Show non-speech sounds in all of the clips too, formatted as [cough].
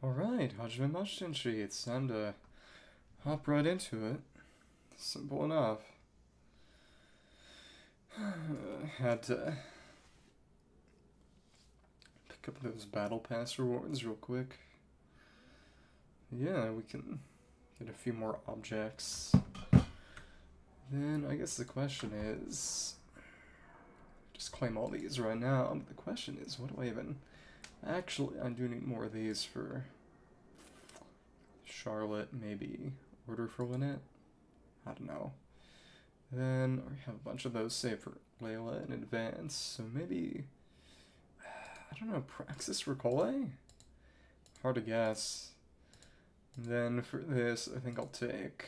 Alright, Hajime Mashinshi, it's time to hop right into it. Simple enough. [sighs] Had to pick up those battle pass rewards real quick. Yeah, we can get a few more objects. Then I guess the question is just claim all these right now. The question is, what do I even actually I do need more of these for Charlotte, maybe order for Lynette. I don't know. Then we have a bunch of those saved for Layla in advance, so maybe I don't know, Praxis Recole? Hard to guess. Then for this, I think I'll take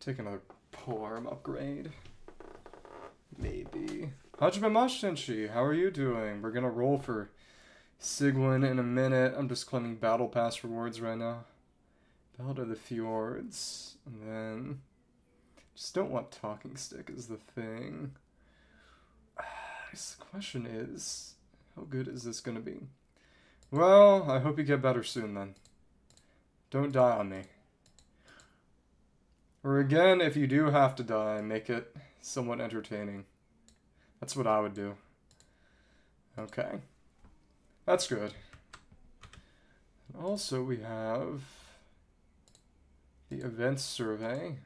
take another polearm upgrade. Maybe. Hajime Mashinshi, how are you doing? We're gonna roll for Sigewinne in a minute. I'm just claiming Battle Pass rewards right now. Battle of the Fjords. And then... Just don't want Talking Stick is the thing. [sighs] the question is, how good is this gonna be? Well, I hope you get better soon then. Don't die on me. Or again, if you do have to die, make it somewhat entertaining. That's what I would do. Okay. That's good. Also, we have the events survey.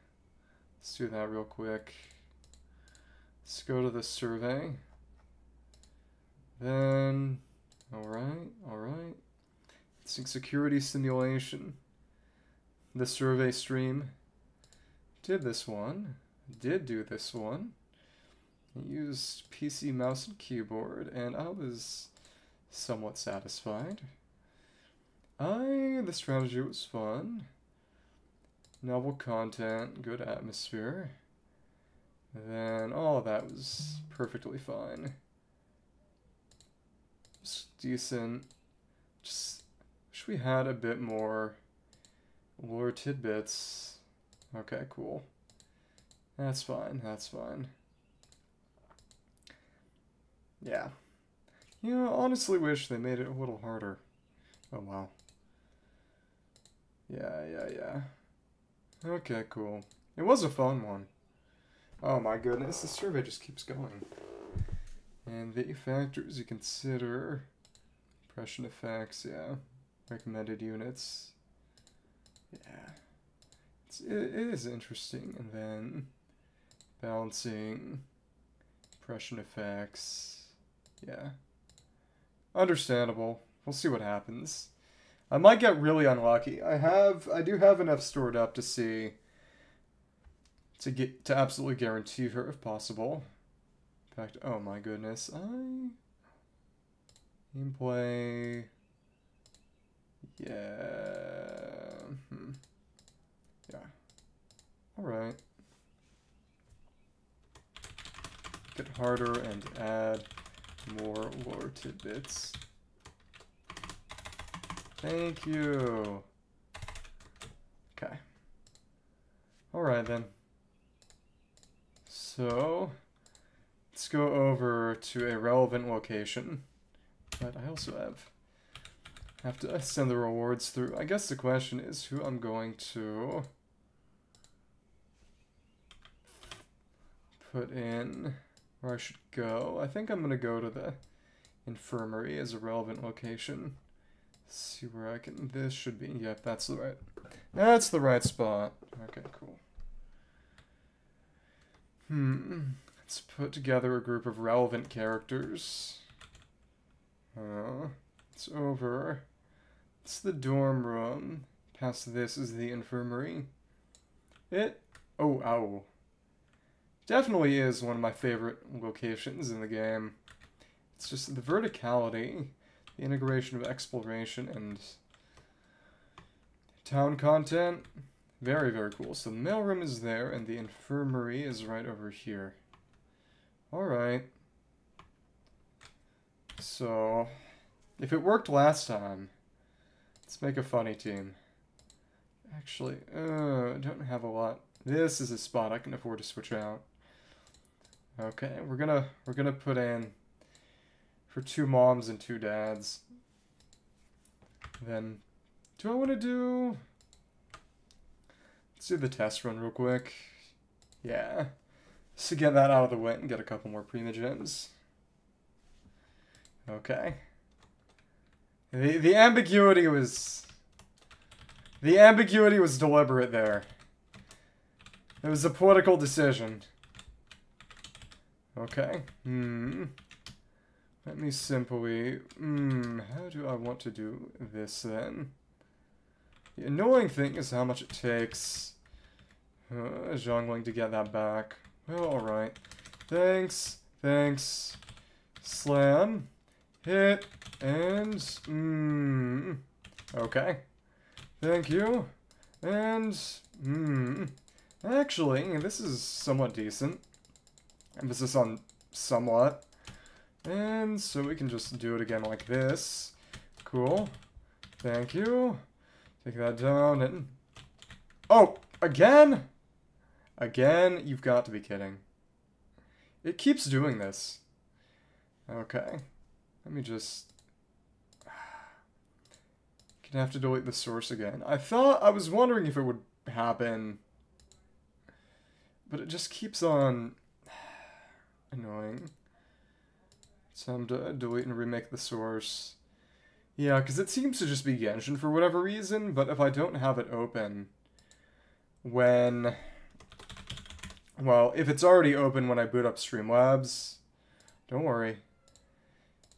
Let's do that real quick. Let's go to the survey. Then, alright, alright. Sync security simulation. The survey stream. Did this one. Did do this one. Used PC mouse and keyboard, and I was somewhat satisfied. I, the strategy was fun. Novel content, good atmosphere. Then all that was perfectly fine. Just decent. Just wish we had a bit more lore tidbits. Okay, cool. That's fine, that's fine. Yeah. You know, honestly wish they made it a little harder. Oh, wow. Yeah, yeah, yeah. Okay, cool. It was a fun one. Oh my goodness, the survey just keeps going. And the factors you consider. Impression effects, yeah. Recommended units. Yeah. It's, it, it is interesting. And then balancing impression effects yeah. Understandable. We'll see what happens. I might get really unlucky. I have I do have enough stored up to see to get to absolutely guarantee her if possible. In fact, oh my goodness, I gameplay yeah. Hmm. Yeah. Alright. Get harder and add more lore tidbits. Thank you. Okay. Alright then. So, let's go over to a relevant location. But I also have have to send the rewards through. I guess the question is who I'm going to put in where I should go. I think I'm going to go to the infirmary as a relevant location. See where I can... This should be... Yep, that's the right... That's the right spot. Okay, cool. Hmm. Let's put together a group of relevant characters. Oh, it's over. It's the dorm room. Past this is the infirmary. It... Oh, ow. Definitely is one of my favorite locations in the game. It's just the verticality, the integration of exploration and town content. Very, very cool. So the mailroom is there, and the infirmary is right over here. Alright. So, if it worked last time, let's make a funny team. Actually, uh, I don't have a lot. This is a spot I can afford to switch out. Okay, we're gonna we're gonna put in for two moms and two dads. Then, do I want to do... Let's do the test run real quick. Yeah. Just to get that out of the way and get a couple more Primogems. Okay. The, the ambiguity was... The ambiguity was deliberate there. It was a political decision. Okay. Hmm. Let me simply... Hmm, how do I want to do this then? The annoying thing is how much it takes uh, jungling to get that back. Well, alright. Thanks, thanks. Slam, hit, and... Mmm. Okay. Thank you. And... Mmm. Actually, this is somewhat decent. Emphasis on somewhat. And so we can just do it again like this. Cool. Thank you. Take that down and... Oh! Again? Again? You've got to be kidding. It keeps doing this. Okay. Let me just... [sighs] Gonna have to delete the source again. I thought... I was wondering if it would happen. But it just keeps on... Annoying. Time to delete and remake the source. Yeah, because it seems to just be Genshin for whatever reason, but if I don't have it open when... Well, if it's already open when I boot up Streamlabs, don't worry.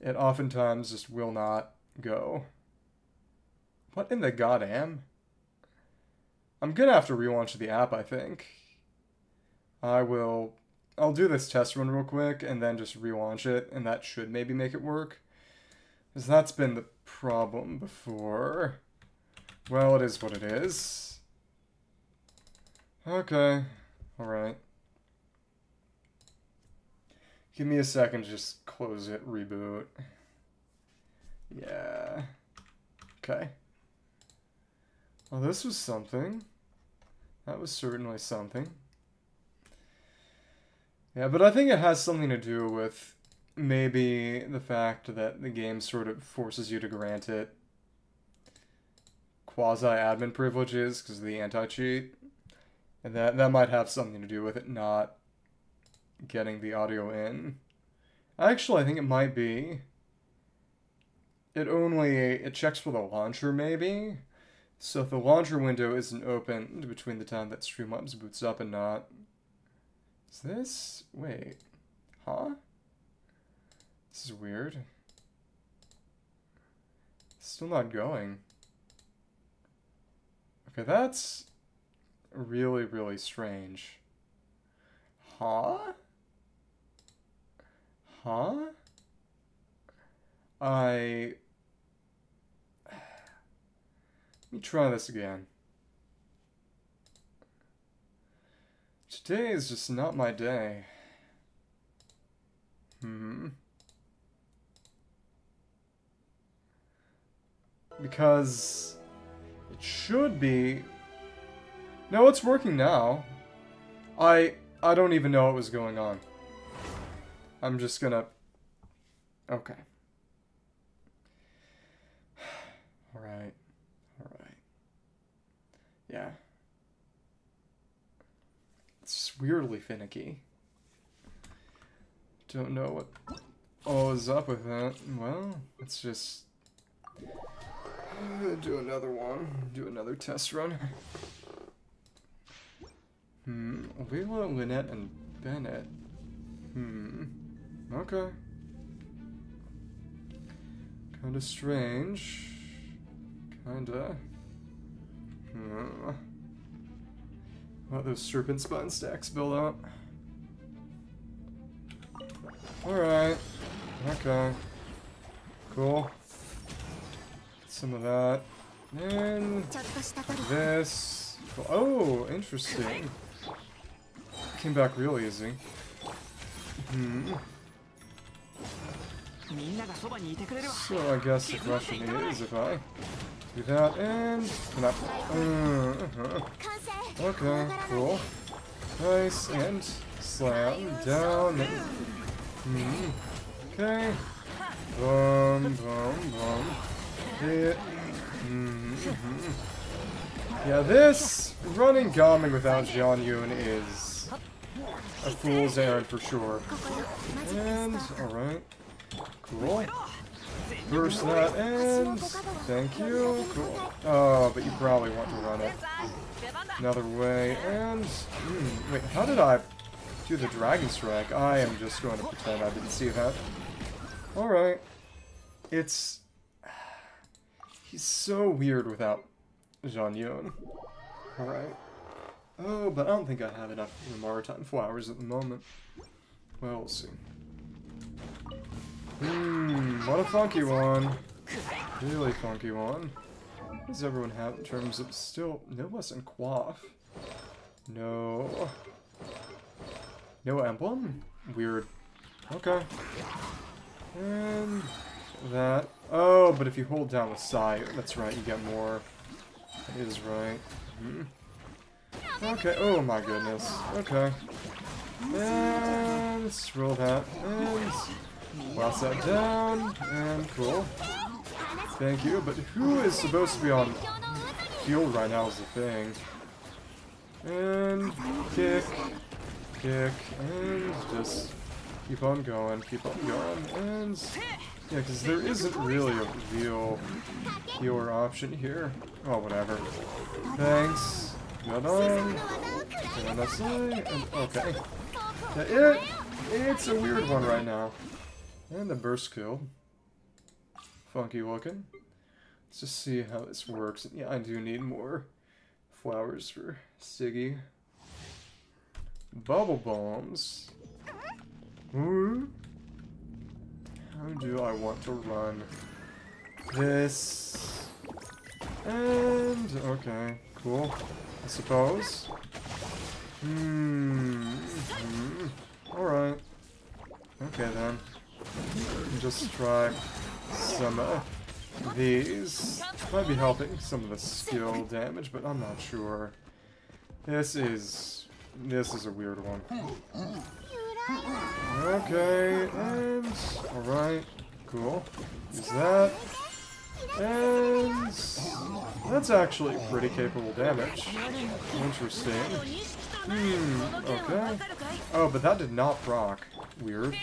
It oftentimes just will not go. What in the goddamn? I'm gonna have to relaunch the app, I think. I will I'll do this test run real quick and then just relaunch it, and that should maybe make it work. Because that's been the problem before. Well, it is what it is. Okay. Alright. Give me a second to just close it, reboot. Yeah. Okay. Well, this was something. That was certainly something. Yeah, but I think it has something to do with maybe the fact that the game sort of forces you to grant it quasi-admin privileges because of the anti-cheat. And that, that might have something to do with it not getting the audio in. Actually, I think it might be. It only, it checks for the launcher maybe. So if the launcher window isn't opened between the time that Streamlabs boots up and not, is this... Wait. Huh? This is weird. Still not going. Okay, that's really, really strange. Huh? Huh? I... [sighs] Let me try this again. Today is just not my day. Hmm. Because it should be... No, it's working now. I I don't even know what was going on. I'm just gonna... Okay. [sighs] Alright. Alright. Yeah. Weirdly finicky. Don't know what all is up with that. Well, let's just do another one. Do another test run. Hmm. Leela, Lynette, and Bennett. Hmm. Okay. Kinda strange. Kinda. Hmm. Let those serpent spine stacks build up. Alright. Okay. Cool. Some of that. And this. Oh, interesting. Came back real easy. Hmm. So I guess the question is if I do that and not. Uh, uh -huh. Okay, cool. Nice, and slam down. Mm, okay. Boom, boom, boom. Hit. Yeah, this running Gaming without Xianyun is a fool's errand for sure. And, alright. Cool. Burst that, and thank you. Cool. Oh, but you probably want to run it another way, and... Hmm, wait, how did I do the Dragon Strike? I am just going to pretend I didn't see that. Alright. It's... He's so weird without Xianyun. Alright. Oh, but I don't think I have enough Maritime Flowers at the moment. Well, we'll see. Hmm, what a funky one. Really funky one. What does everyone have in terms of still no less than quaff? No. No emblem? Weird. Okay. And that. Oh, but if you hold down the side, that's right, you get more. That is right. Hmm. Okay, oh my goodness. Okay. And roll that. And Blast that down, and cool. Thank you, but who is supposed to be on field right now is the thing. And kick, kick, and just keep on going, keep on going, and yeah, because there isn't really a real healer option here. Oh, whatever. Thanks. Got on. And okay. Yeah, it, it's a weird one right now. And the burst kill. Funky looking. Let's just see how this works. Yeah, I do need more flowers for Siggy. Bubble bombs. Ooh. How do I want to run this? And, okay, cool. I suppose. Hmm. hmm. Alright. Okay then. Just try some of these. Might be helping some of the skill damage, but I'm not sure. This is... This is a weird one. Okay, and... Alright, cool. Use that. And... That's actually pretty capable damage. Interesting. Hmm, okay. Oh, but that did not proc. Weird.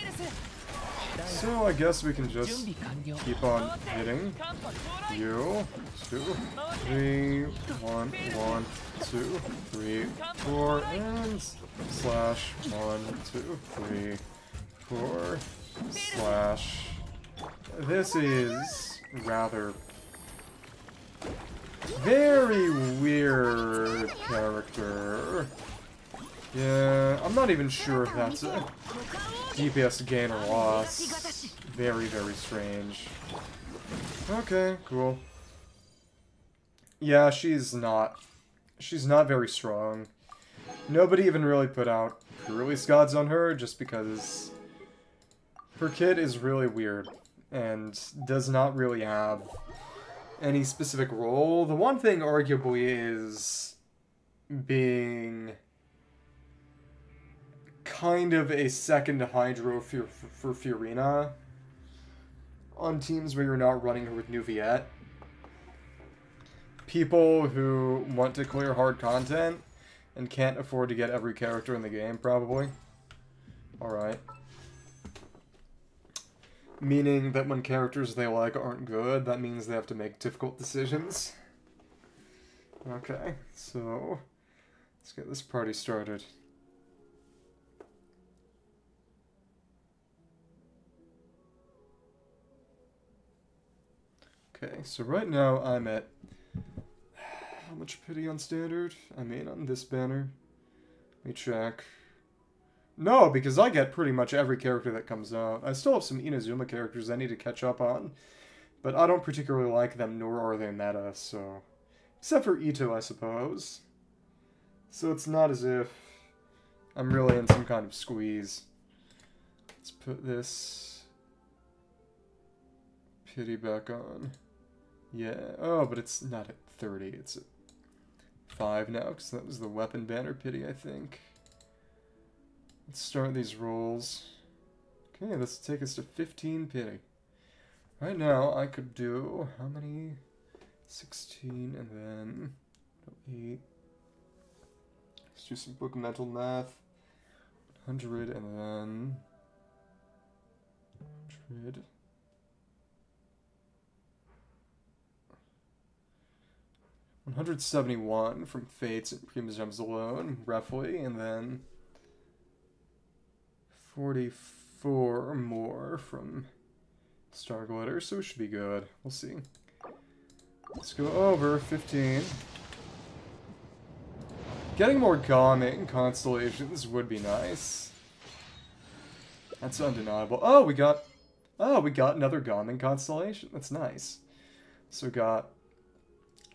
So I guess we can just keep on hitting. You, two, three, one, one, two, three, four, and slash one, two, three, four, slash. This is rather very weird character. Yeah, I'm not even sure if that's a DPS gain or loss. Very, very strange. Okay, cool. Yeah, she's not... She's not very strong. Nobody even really put out release gods on her just because her kit is really weird and does not really have any specific role. The one thing arguably is being kind of a second Hydro for, for Furina on teams where you're not running her with Neuvillette. People who want to clear hard content and can't afford to get every character in the game, probably. Alright. Meaning that when characters they like aren't good, that means they have to make difficult decisions. Okay, so let's get this party started. Okay, so right now I'm at... How much pity on standard? I mean, on this banner. Let me check. No, because I get pretty much every character that comes out. I still have some Inazuma characters I need to catch up on. But I don't particularly like them, nor are they meta, so... Except for Itto, I suppose. So it's not as if I'm really in some kind of squeeze. Let's put this pity back on. Yeah. Oh, but it's not at 30. It's at 5 now, because that was the weapon banner pity, I think. Let's start these rolls. Okay, let's take us to 15 pity. Right now, I could do... How many 16 and then 8. Let's do some book mental math. 100 and then 100. One hundred seventy one from Fates and Primogems alone, roughly, and then forty four more from Star Glitter, so it should be good. We'll see. Let's go over 15. Getting more Gaming constellations would be nice. That's undeniable. Oh, we got... Oh, we got another Gaming constellation. That's nice. So we got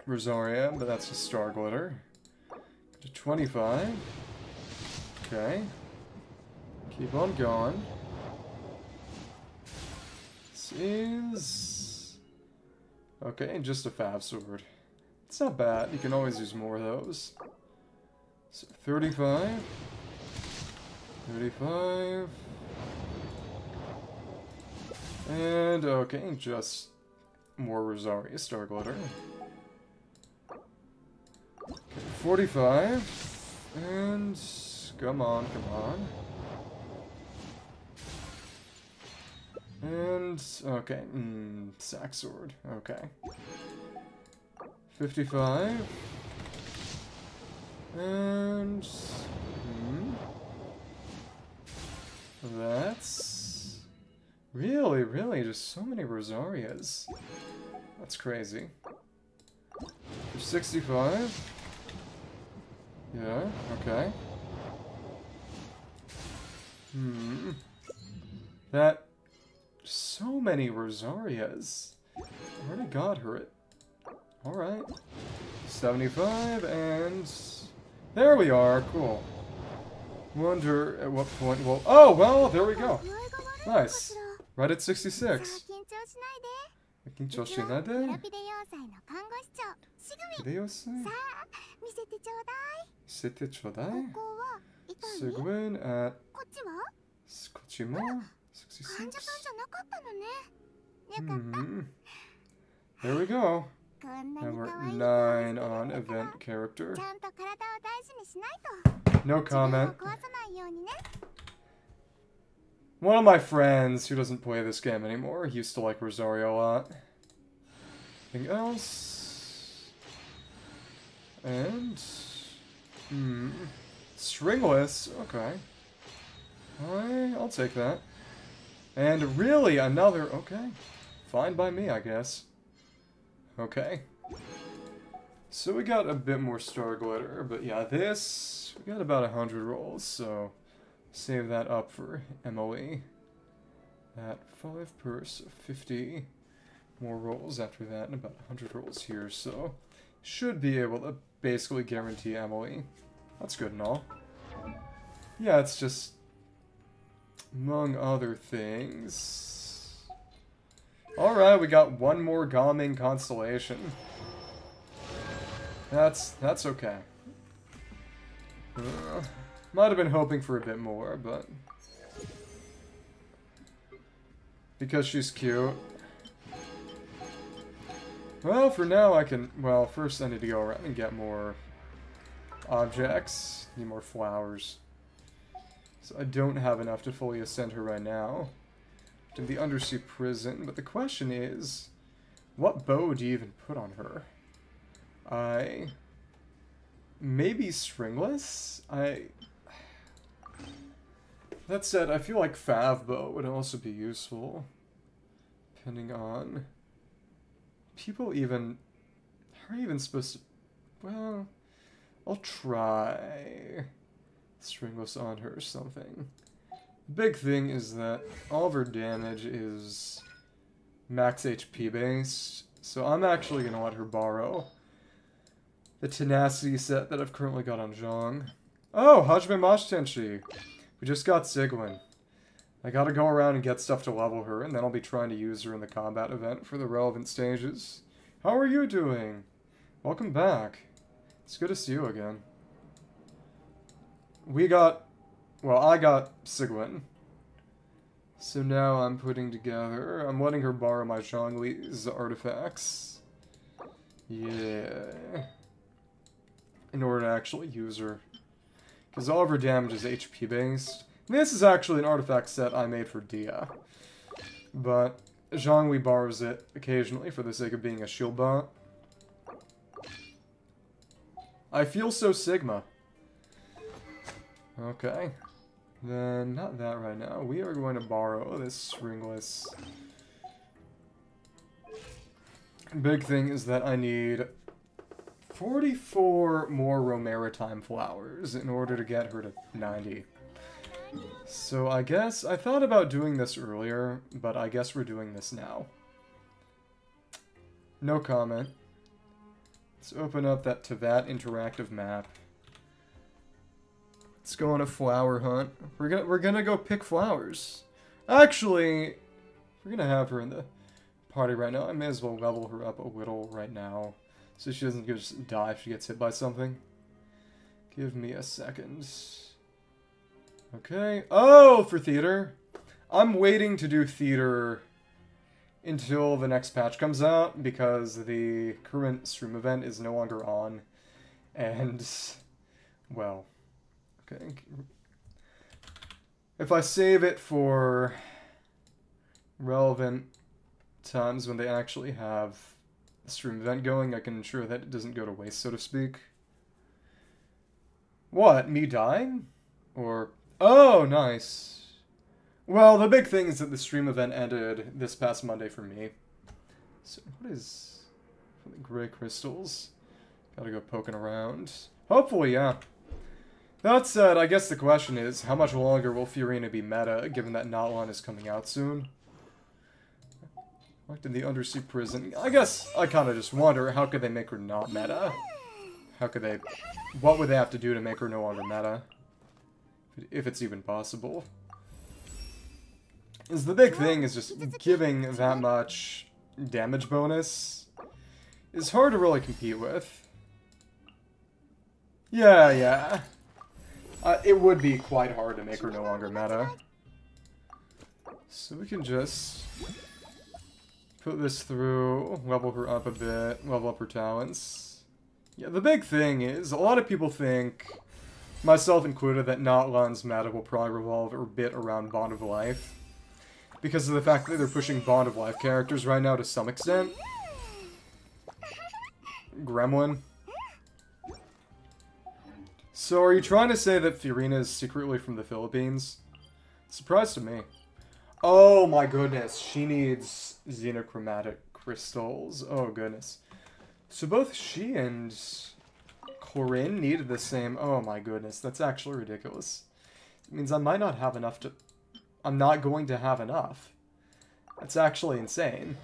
Rosaria, but that's just Star Glitter. To 25. Okay. Keep on going. This is... Okay, and just a Fav Sword. It's not bad. You can always use more of those. So 35. 35. And, okay, just more Rosaria Star Glitter. Okay, 45. And, come on, come on. And, okay, mm, sack sword, okay. 55. And, hmm. That's... Really, really, just so many Rosarias. That's crazy. For 65. Yeah, okay. Hmm. That so many Rosarias. Already got her it. Alright. 75, and... There we are, cool. Wonder at what point we'll... Oh, well, there we go. Nice. Right at 66. 緊張しないで。秀吉さん。見せてちょうだい。見せてちょうだい。ここは、すごい at こっちはこっちも患者さんじゃなかったのね。よかった。There we go. Number 9 [sighs] on event character. No comment. One of my friends who doesn't play this game anymore he used to like Rosaria a lot. Anything else? And... Hmm... Stringless, okay. Alright, I'll take that. And really, another... Okay. Fine by me, I guess. Okay. So we got a bit more Star Glitter, but yeah, this... We got about 100 rolls, so... Save that up for Emilie. At 5 purse, 50 more rolls after that, and about 100 rolls here, so... Should be able to basically guarantee Emilie. That's good and all. Yeah, it's just among other things. Alright, we got one more Gaming constellation. That's, that's okay. Uh, might have been hoping for a bit more, but... Because she's cute. Well, for now I can... Well, first I need to go around and get more objects. Need more flowers. So I don't have enough to fully ascend her right now. To the undersea prison, but the question is, what bow do you even put on her? I... Maybe stringless? I... That said, I feel like Favbo would also be useful. Depending on... People even... How are even supposed to... Well... I'll try stringless on her or something. The big thing is that all of her damage is max HP based, so I'm actually going to let her borrow the Tenacity set that I've currently got on Zhong. Oh, Hajime Tenshi. We just got Sigewinne. I gotta go around and get stuff to level her, and then I'll be trying to use her in the combat event for the relevant stages. How are you doing? Welcome back. It's good to see you again we got, well, I got Sigewinne. So now I'm putting together, I'm letting her borrow my Zhongli's artifacts. Yeah. In order to actually use her. Because all of her damage is HP based. This is actually an artifact set I made for Dia. But Zhongli borrows it occasionally for the sake of being a shield bot. I feel so Sigma. Okay. Then, not that right now. We are going to borrow this ringless. Big thing is that I need 44 more Romaritime flowers in order to get her to 90. So I guess, I thought about doing this earlier, but I guess we're doing this now. No comment. Let's open up that Teyvat interactive map. Let's go on a flower hunt. We're gonna we're gonna go pick flowers. Actually, we're gonna have her in the party right now. I may as well level her up a little right now, so she doesn't just die if she gets hit by something. Give me a second. Okay. Oh, for theater. I'm waiting to do theater until the next patch comes out because the current stream event is no longer on. And, well, okay. If I save it for relevant times when they actually have stream event going, I can ensure that it doesn't go to waste, so to speak. What? Me dying? Or... Oh, nice. Well, the big thing is that the stream event ended this past Monday for me. So, what is... For the gray crystals? Gotta go poking around. Hopefully, yeah. That said, I guess the question is, how much longer will Furina be meta, given that Natlan is coming out soon? Locked in the undersea prison. I guess I kind of just wonder, how could they make her not meta? How could they... What would they have to do to make her no longer meta? If it's even possible is the big thing is just giving that much damage bonus is hard to really compete with. Yeah, yeah. Uh, it would be quite hard to make her no longer meta. So we can just put this through, level her up a bit, level up her talents. Yeah, the big thing is, a lot of people think, myself included, that Natlan's meta will probably revolve a bit around Bond of Life because of the fact that they're pushing Bond of Life characters right now to some extent. Gremlin. So are you trying to say that Fiorina is secretly from the Philippines? Surprise to me. Oh my goodness, she needs xenochromatic crystals. Oh goodness. So both she and Corinne needed the same... Oh my goodness, that's actually ridiculous. It means I might not have enough to I'm not going to have enough. That's actually insane.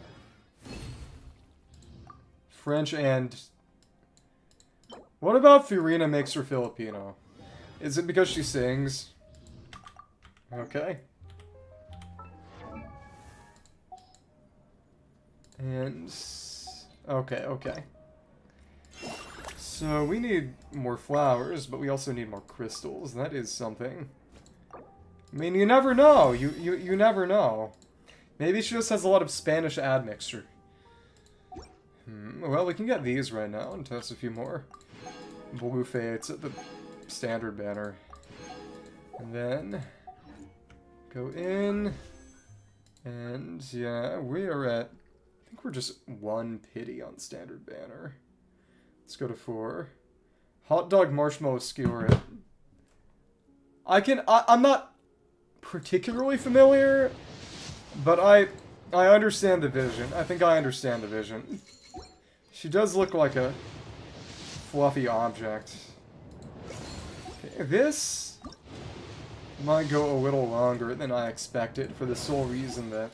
French and... What about Fiorina makes her Filipino? Is it because she sings? Okay. And... Okay, okay. So we need more flowers, but we also need more crystals. That is something. I mean, you never know. You, you, you never know. Maybe she just has a lot of Spanish admixture. Hmm, well, we can get these right now and test a few more blue fates at the standard banner. And then go in. And yeah, we are at, think we're just one pity on standard banner. Let's go to four. Hot dog marshmallow skewer it. I can, I, I'm not particularly familiar, but I I understand the vision. I think I understand the vision. She does look like a fluffy object. Okay, this might go a little longer than I expected for the sole reason that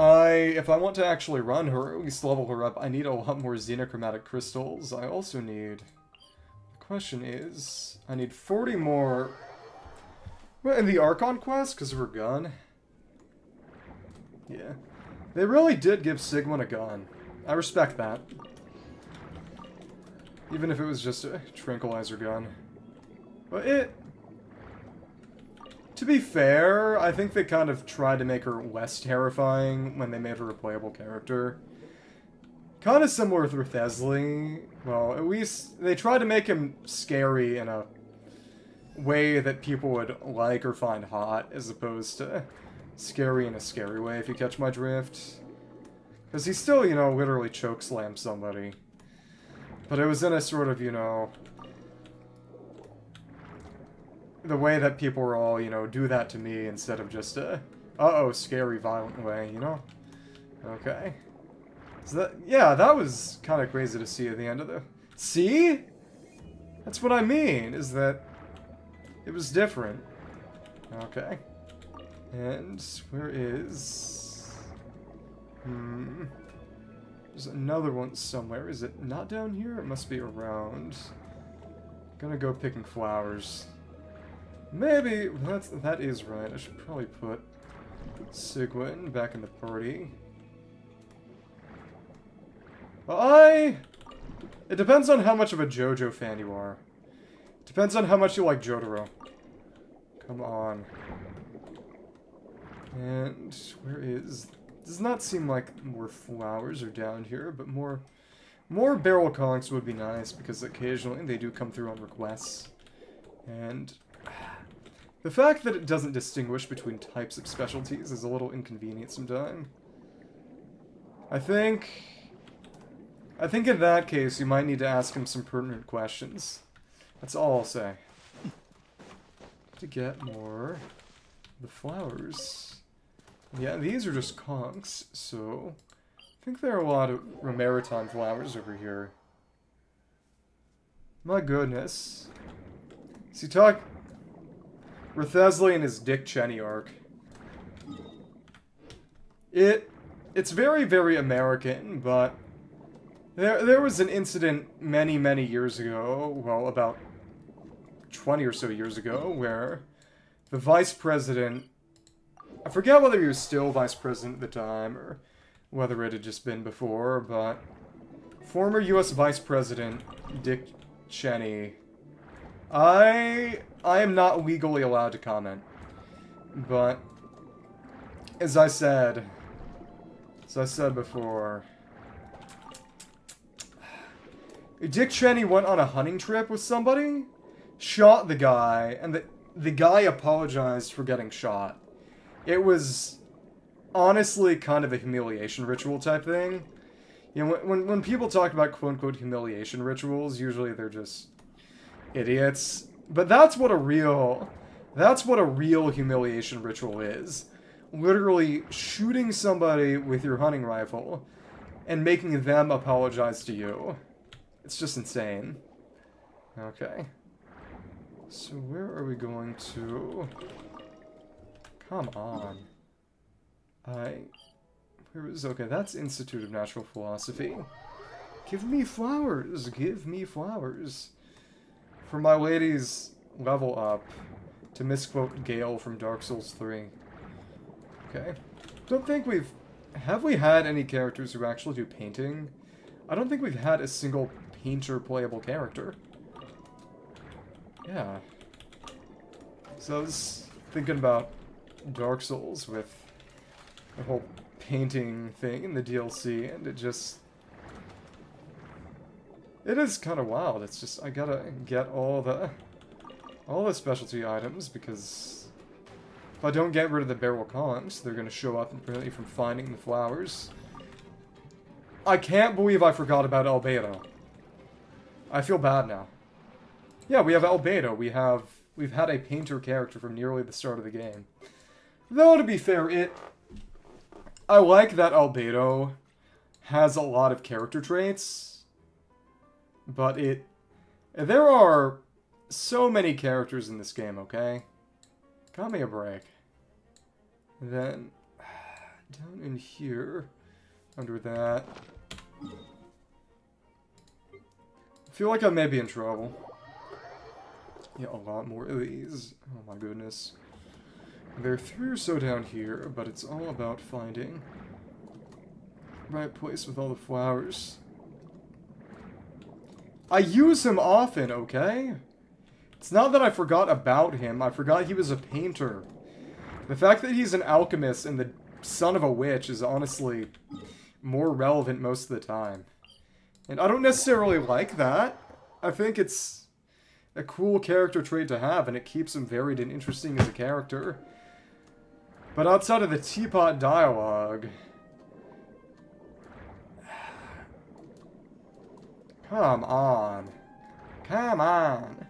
I, if I want to actually run her, at least level her up, I need a lot more xenochromatic crystals. I also need, the question is, I need 40 more well, in the Archon quest, because of her gun. Yeah. They really did give Sigmund a gun. I respect that. Even if it was just a tranquilizer gun. But it... To be fair, I think they kind of tried to make her less terrifying when they made her a playable character. Kind of similar with Wriothesley. Well, at least they tried to make him scary in a way that people would like or find hot, as opposed to scary in a scary way, if you catch my drift. Because he still, you know, literally chokeslammed somebody. But it was in a sort of, you know... The way that people were all, you know, do that to me instead of just a, uh-oh, scary, violent way, you know? Okay. So that, yeah, that was kind of crazy to see at the end of the... See? That's what I mean, is that it was different. Okay. And where is... Hmm... There's another one somewhere. Is it not down here? It must be around. Gonna go picking flowers. Maybe that's that is right. I should probably put Sigewinne back in the party. I... It depends on how much of a JoJo fan you are. Depends on how much you like Jotaro. Come on. And where is... Does not seem like more flowers are down here, but more... More Beryl conchs would be nice, because occasionally they do come through on requests. And... The fact that it doesn't distinguish between types of specialties is a little inconvenient sometimes. I think... I think in that case, you might need to ask him some pertinent questions. That's all I'll say. To get more the flowers. Yeah, these are just conchs, so I think there are a lot of Romaritime flowers over here. My goodness. See, talk... Wriothesley and his Dick Cheney arc. It... It's very, very American, but there, there was an incident many, many years ago, well, about 20 or so years ago, where the vice president, I forget whether he was still vice president at the time, or whether it had just been before, but former U.S. Vice President Dick Cheney, I, I am not legally allowed to comment, but as I said, as I said before, Dick Cheney went on a hunting trip with somebody, shot the guy, and the, the guy apologized for getting shot. It was honestly kind of a humiliation ritual type thing. You know, when, when people talk about quote-unquote humiliation rituals, usually they're just idiots. But that's what a real... That's what a real humiliation ritual is. Literally shooting somebody with your hunting rifle and making them apologize to you. It's just insane. Okay. So where are we going to? Come on. I... Where is... Okay, that's Institute of Natural Philosophy. Give me flowers! Give me flowers! For my lady's level up, to misquote Gael from Dark Souls 3. Okay. Don't think we've... Have we had any characters who actually do painting? I don't think we've had a single painter playable character. Yeah. So I was thinking about Dark Souls with the whole painting thing in the DLC, and it just... It is kind of wild. It's just, I gotta get all the... All the specialty items, because... If I don't get rid of the Beryl conchs, they're gonna show up and prevent me from finding the flowers. I can't believe I forgot about Albedo. I feel bad now. Yeah, we have Albedo. We have... We've had a painter character from nearly the start of the game. Though, to be fair, it... I like that Albedo has a lot of character traits. But it... There are so many characters in this game, okay? Got me a break. then... [sighs] Down in here, under that I feel like I may be in trouble. Yeah, a lot more of these. Oh my goodness. There are three or so down here, but it's all about finding right place with all the flowers. I use him often, okay? It's not that I forgot about him, I forgot he was a painter. The fact that he's an alchemist and the son of a witch is honestly more relevant most of the time. And I don't necessarily like that. I think it's a cool character trait to have, and it keeps him varied and interesting as a character. But outside of the teapot dialogue... Come on. Come on.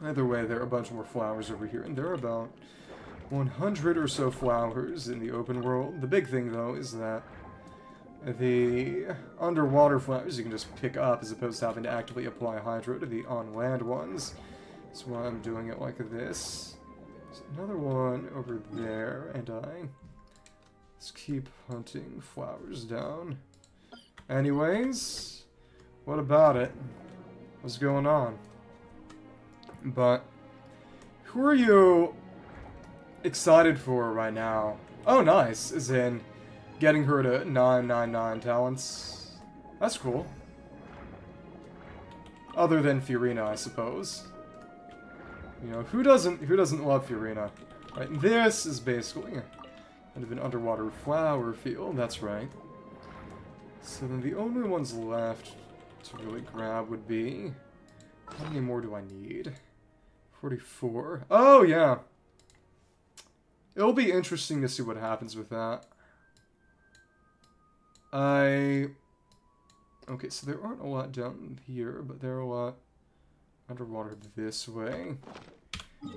Either way, there are a bunch more flowers over here, and there are about 100 or so flowers in the open world. The big thing, though, is that the underwater flowers you can just pick up as opposed to having to actively apply hydro to the on-land ones. That's why I'm doing it like this. There's another one over there, and I just keep hunting flowers down. Anyways, what about it? What's going on? But, who are you excited for right now? Oh, nice, as in getting her to 999 talents. That's cool. Other than Furina, I suppose. You know, who doesn't who doesn't love Furina? Right, this is basically kind of an underwater flower field, that's right. So then the only ones left to really grab would be... How many more do I need? 44. Oh, yeah. It'll be interesting to see what happens with that. I... Okay, so there aren't a lot down here, but there are a lot underwater this way.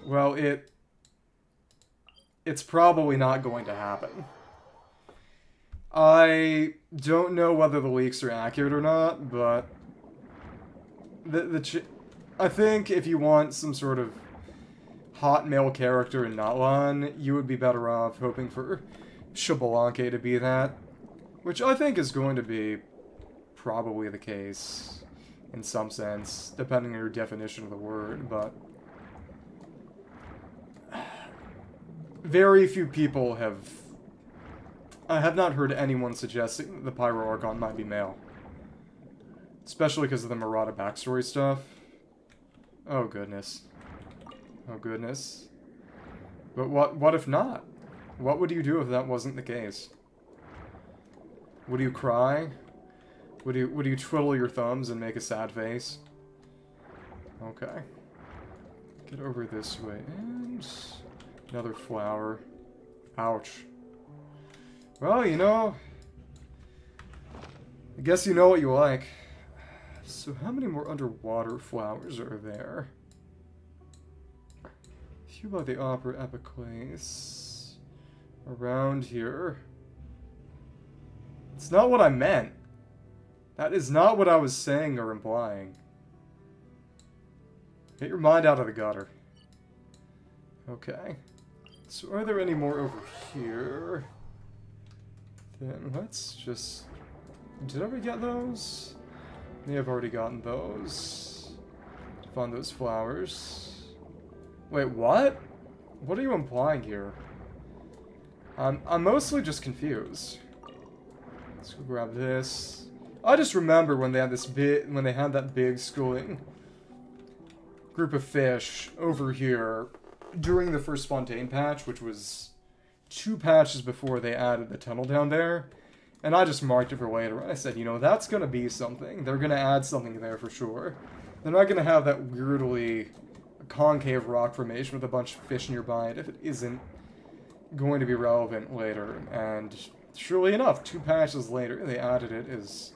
Well, it... It's probably not going to happen. I don't know whether the leaks are accurate or not, but... The, the I think if you want some sort of hot male character in Natlan, you would be better off hoping for Xbalanque to be that. Which I think is going to be probably the case in some sense, depending on your definition of the word, but very few people have I have not heard anyone suggesting the Pyro Archon might be male. Especially because of the Murata backstory stuff. Oh goodness. Oh goodness. But what what if not? What would you do if that wasn't the case? Would you cry? Would you would you twiddle your thumbs and make a sad face? Okay. Get over this way. And another flower. Ouch. Well, you know, I guess you know what you like. So how many more underwater flowers are there? Few by the Opera Epiclese. Around here. It's not what I meant. That is not what I was saying or implying. Get your mind out of the gutter. Okay. So are there any more over here? Then let's just... Did I ever get those? May have already gotten those. Found those flowers. Wait, what? What are you implying here? I'm, I'm mostly just confused. Let's go grab this. I just remember when they had this bit when they had that big schooling group of fish over here during the first Fontaine patch, which was two patches before they added the tunnel down there. And I just marked it for later. I said, you know, that's going to be something. They're going to add something there for sure. They're not going to have that weirdly concave rock formation with a bunch of fish nearby if it isn't going to be relevant later. And surely enough, two patches later, they added it as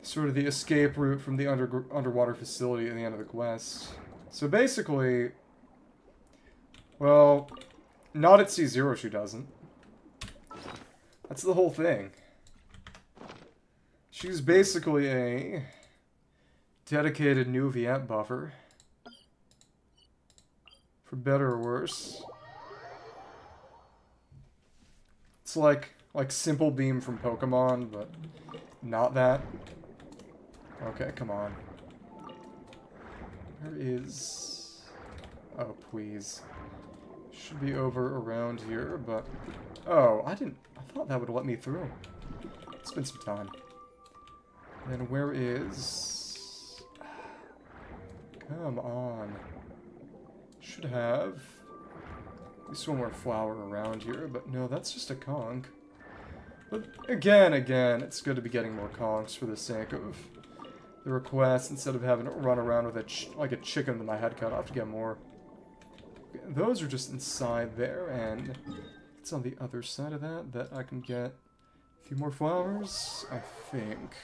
sort of the escape route from the under underwater facility at the end of the quest. So basically, well, not at C0 she doesn't. That's the whole thing. She's basically a dedicated Neuvillette buffer. For better or worse. It's like like Simple Beam from Pokemon, but not that. Okay, come on. Where is... Oh, please. Should be over around here, but... Oh, I didn't... I thought that would let me through. It's been some time. Then where is... Come on. Should have... At least one more flower around here, but no, that's just a conch. But again, again, it's good to be getting more conchs for the sake of the request instead of having to run around with a like a chicken with my head cut off to get more. Those are just inside there, and it's on the other side of that that I can get a few more flowers, I think.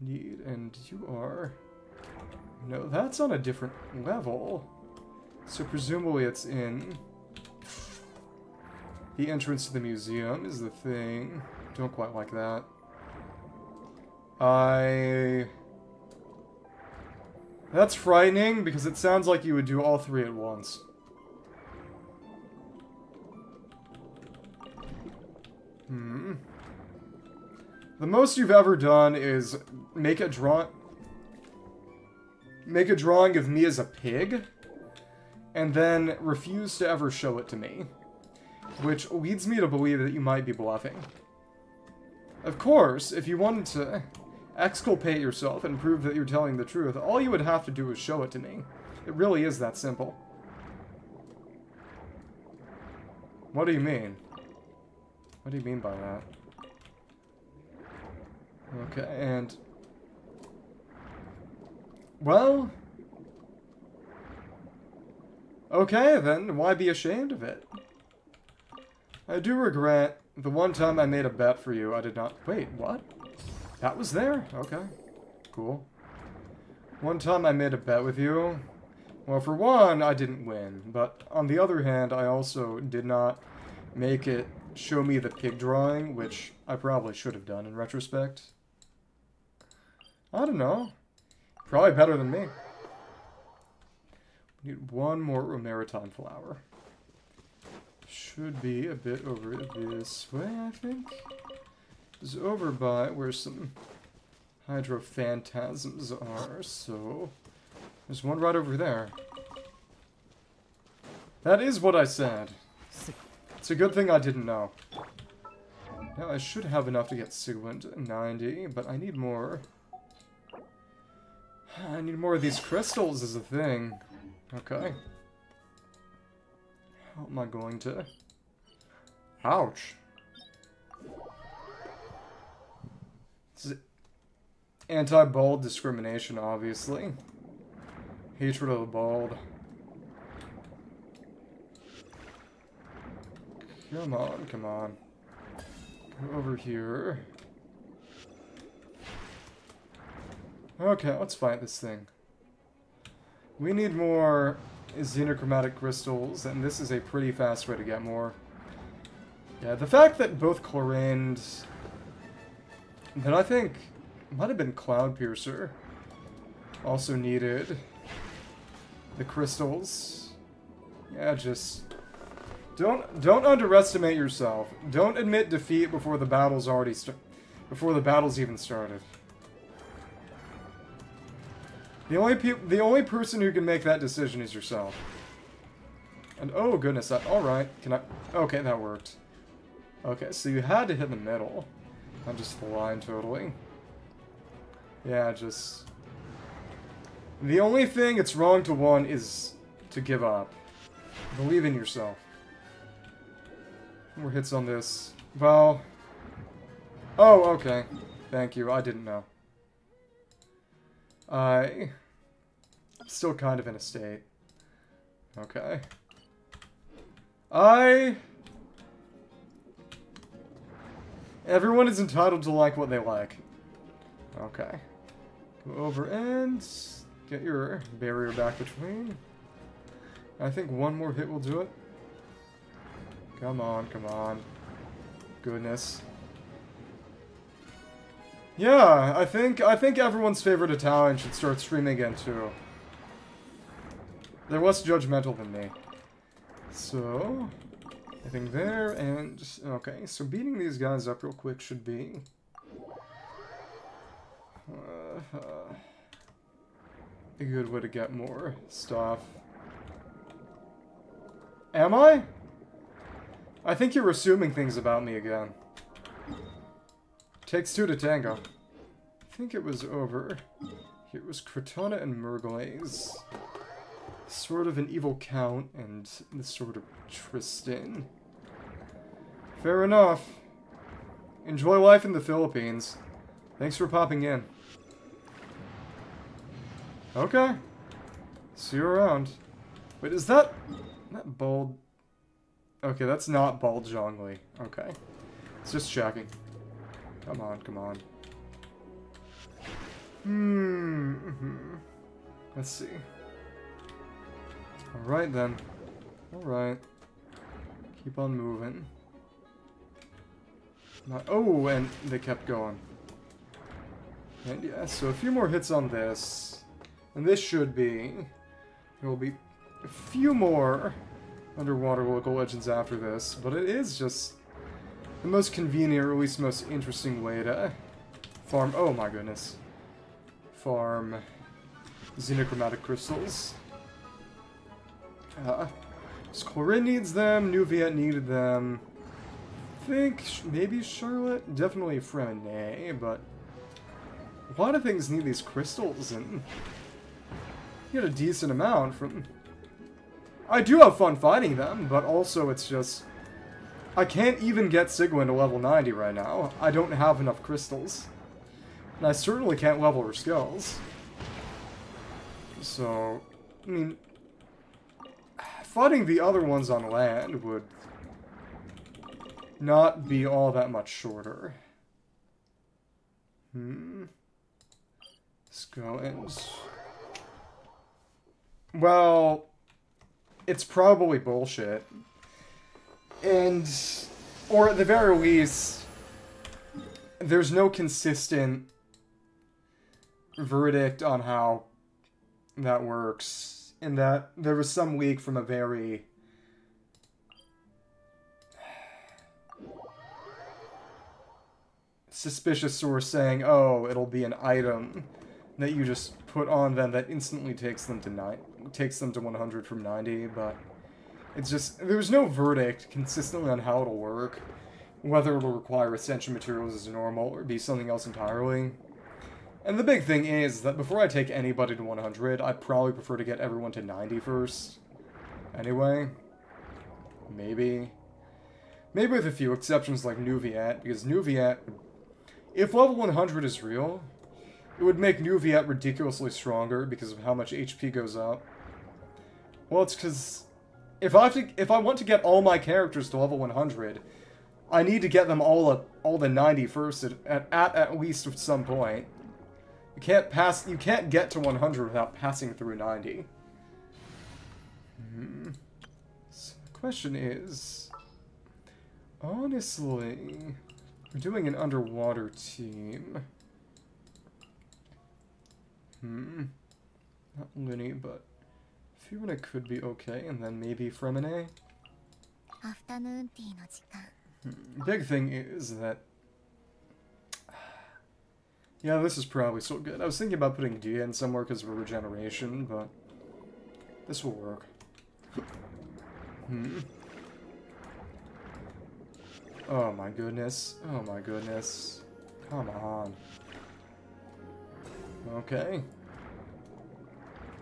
Need, and you are... No, that's on a different level. So presumably it's in... The entrance to the museum is the thing. Don't quite like that. I... That's frightening, because it sounds like you would do all three at once. Hmm. The most you've ever done is make a draw... Make a drawing of me as a pig, and then refuse to ever show it to me. Which leads me to believe that you might be bluffing. Of course, if you wanted to exculpate yourself and prove that you're telling the truth, all you would have to do is show it to me. It really is that simple. What do you mean? What do you mean by that? Okay, and... Well... Okay, then, why be ashamed of it? I do regret the one time I made a bet for you, I did not... Wait, what? That was there? Okay. Cool. One time I made a bet with you. Well, for one, I didn't win. But on the other hand, I also did not make it show me the pig drawing, which I probably should have done in retrospect. I don't know. Probably better than me. We need one more Romaritime flower. Should be a bit over this way, I think. It's over by where some hydrophantasms are, so... There's one right over there. That is what I said. It's a good thing I didn't know. Now, I should have enough to get Sigewinne 90, but I need more. I need more of these crystals is a thing. Okay. How am I going to... Ouch. Anti-bald discrimination, obviously. Hatred of the bald. Come on, come on. Go over here. Okay, let's fight this thing. We need more xenochromatic crystals, and this is a pretty fast way to get more. Yeah, the fact that both Clorinde... Then I think... Might have been Cloud Piercer. Also needed. The crystals. Yeah, just... Don't don't underestimate yourself. Don't admit defeat before the battle's already before the battle's even started. The only the only person who can make that decision is yourself. And oh goodness, all right. Can I? Okay, that worked. Okay, so you had to hit the middle. I'm just flying totally. Yeah, just. The only thing it's wrong to want is to give up. Believe in yourself. More hits on this. Well. Oh, okay. Thank you. I didn't know. I... Still kind of in a state. Okay. I... Everyone is entitled to like what they like. Okay. Go over and get your barrier back between. I think one more hit will do it. Come on, come on. Goodness. Yeah, I think I think everyone's favorite Italian should start streaming again too. They're less judgmental than me. So, I think there and okay. So beating these guys up real quick should be uh, a good way to get more stuff. Am I? I think you're assuming things about me again. Takes two to tango. I think it was over. Here was Crotona and Merglaze. Sort of an evil count and the sort of Tristan. Fair enough. Enjoy life in the Philippines. Thanks for popping in. Okay. See you around. Wait, is that... that bald... Okay, that's not bald Zhongli. Okay. It's just checking. Come on, come on. Hmm. -hmm. Let's see. Alright then. Alright. Keep on moving. Not, oh, and they kept going. And yeah, so a few more hits on this. And this should be... There will be a few more underwater local legends after this, but it is just the most convenient, or at least most interesting way to farm... Oh my goodness. Farm xenochromatic crystals. Uh, Clorinde needs them, Neuvillette needed them. I think maybe Charlotte, definitely Freminet, but a lot of things need these crystals, and you get a decent amount from... I do have fun fighting them, but also it's just... I can't even get Sigewinne to level 90 right now. I don't have enough crystals. And I certainly can't level her skills. So, I mean, fighting the other ones on land would not be all that much shorter. Hmm. Let's go. Well, it's probably bullshit. And, or at the very least, there's no consistent verdict on how that works. In that there was some leak from a very suspicious source saying, "Oh, it'll be an item that you just put on them that instantly takes them to nine, takes them to 100 from 90." But it's just there's no verdict consistently on how it'll work, whether it'll require ascension materials as normal or be something else entirely. And the big thing is that before I take anybody to 100, I'd probably prefer to get everyone to 90 first. Anyway. Maybe. Maybe with a few exceptions like Neuvillette, because Neuvillette if level 100 is real, it would make Neuvillette ridiculously stronger because of how much HP goes up. Well, it's because if I have to, if I want to get all my characters to level 100, I need to get them all up all the 90 first at at at least at some point. You can't pass. You can't get to 100 without passing through 90. Hmm. So the question is, honestly. We're doing an underwater team. Hmm. Not Linny, but Fiona could be okay, and then maybe Freminet. Afternoon tea no hmm. Big thing is that... Yeah, this is probably still good. I was thinking about putting Dia in somewhere because of regeneration, but this will work. hmm. Oh my goodness. Oh my goodness. Come on. Okay.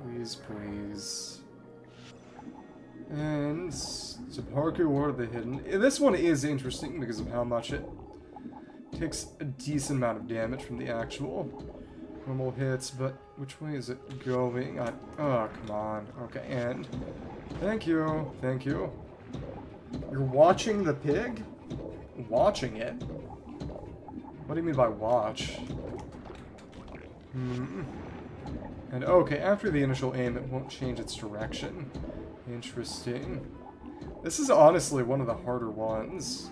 Please, please. And to Parker or the Hidden. This one is interesting because of how much it takes a decent amount of damage from the actual normal hits, but which way is it going? I, oh, come on. Okay, and thank you, thank you. You're watching the pig? watching it. What do you mean by watch? Hmm. And okay, after the initial aim, it won't change its direction. Interesting. This is honestly one of the harder ones.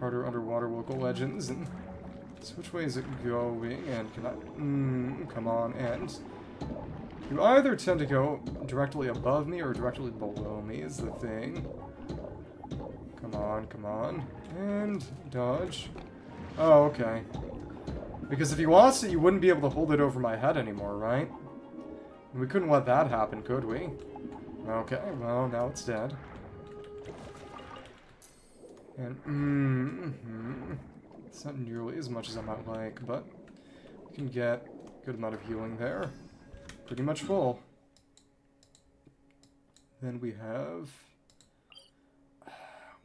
Harder underwater local legends. And so which way is it going? And can I... Mm, come on, and... You either tend to go directly above me or directly below me is the thing. Come on, come on. And dodge. Oh, okay. Because if you lost it, you wouldn't be able to hold it over my head anymore, right? We couldn't let that happen, could we? Okay, well, now it's dead. And, mm -hmm. It's not nearly as much as I might like, but we can get a good amount of healing there. Pretty much full. Then we have...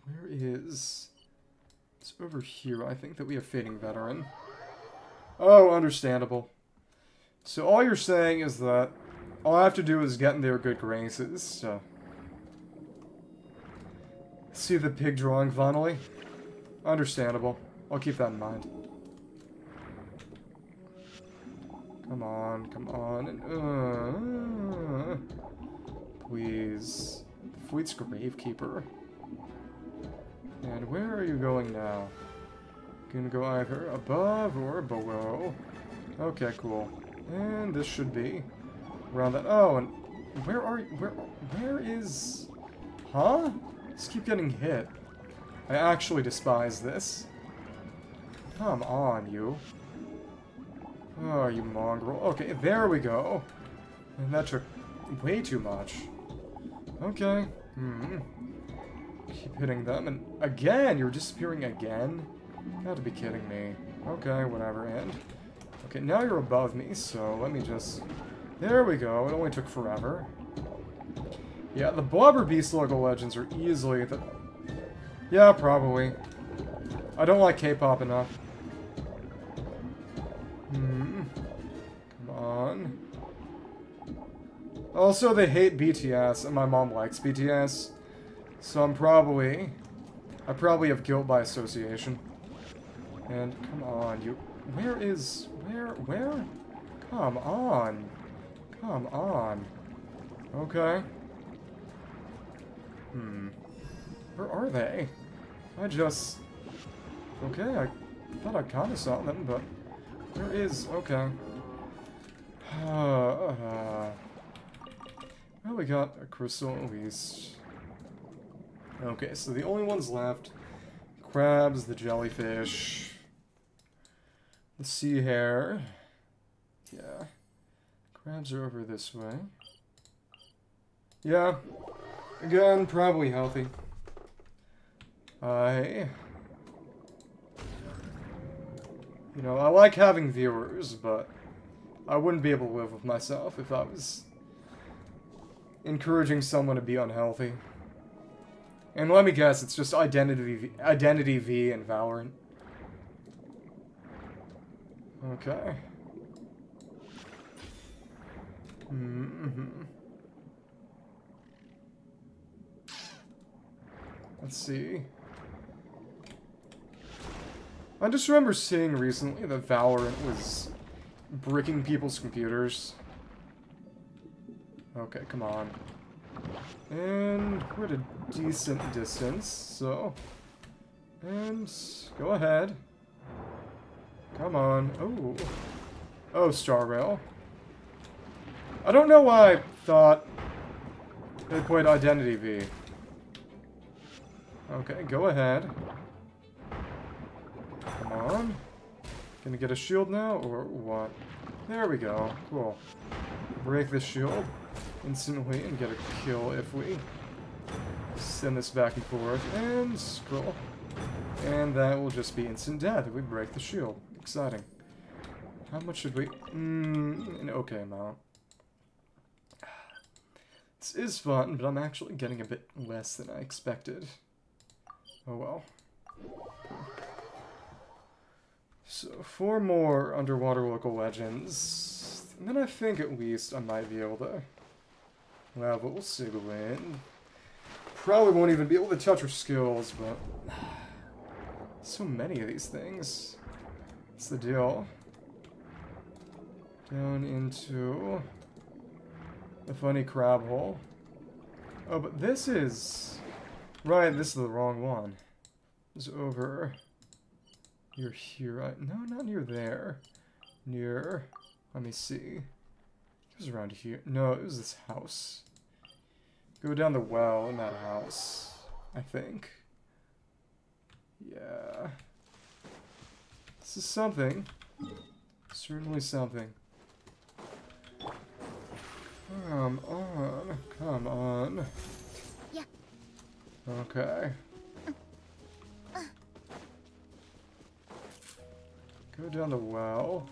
Where is... It's over here, I think, that we have Fading Veteran. Oh, understandable. So all you're saying is that all I have to do is get in their good graces, so... See the pig drawing finally? Understandable. I'll keep that in mind. Come on, come on. Uh, please. Fleet's Gravekeeper. And where are you going now? Gonna go either above or below. Okay, cool. And this should be around that. Oh, and where are you? Where, where is... Huh? Just keep getting hit. I actually despise this. Come on, you. Oh, you mongrel. Okay, there we go. And that took way too much. Okay. Hmm. Keep hitting them, and again, you're disappearing again? Gotta be kidding me. Okay, whatever, and... Okay, now you're above me, so let me just... There we go, it only took forever. Yeah, the Blubberbeast logo legends are easily the... Yeah, probably. I don't like K-pop enough. Hmm. Come on. Also, they hate BTS, and my mom likes BTS. So I'm probably... I probably have guilt by association. And, come on, you... Where is... Where? Where? Come on. Come on. Okay. Hmm. Where are they? I just... Okay, I thought I kind of saw them, but... Where is... Okay. Uh, [sighs] well, we got a crystal at least. Okay, so the only ones left... Crabs, the jellyfish... The sea hare... Yeah. Crabs are over this way. Yeah, Again, probably healthy. I... You know, I like having viewers, but I wouldn't be able to live with myself if I was encouraging someone to be unhealthy. And let me guess, it's just Identity v, Identity V and Valorant. Okay. Mm Let's see. I just remember seeing recently that Valorant was bricking people's computers. Okay, come on. And we're at a decent distance, so... And go ahead. Come on. Oh. Oh, Star Rail. I don't know why I thought they played Identity V. Okay, go ahead. Come on. Gonna get a shield now, or what? There we go. Cool. Break the shield instantly and get a kill if we send this back and forth. And scroll. And that will just be instant death if we break the shield. Exciting. How much should we... Mm, an okay amount. This is fun, but I'm actually getting a bit less than I expected. Oh well. So, four more underwater local legends. And then I think at least I might be able to level Sigewinne. Probably won't even be able to touch her skills, but... So many of these things. What's the deal? Down into... The funny crab hole. Oh, but this is... Right, this is the wrong one. It's over. You're here. No, not near there. Near. Let me see. It was around here. No, it was this house. Go down the well in that house. I think. Yeah. This is something. Certainly something. Come on. Come on. Okay. Go down the well.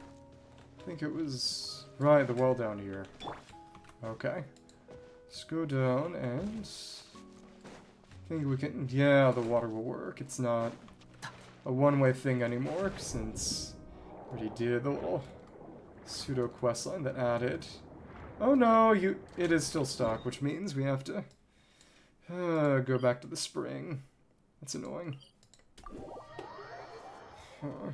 I think it was... Right, the well down here. Okay. Let's go down and... I think we can... Yeah, the water will work. It's not a one-way thing anymore, since I already did the little pseudo quest line that added. Oh no, you it is still stuck, which means we have to uh, go back to the spring. That's annoying. Huh.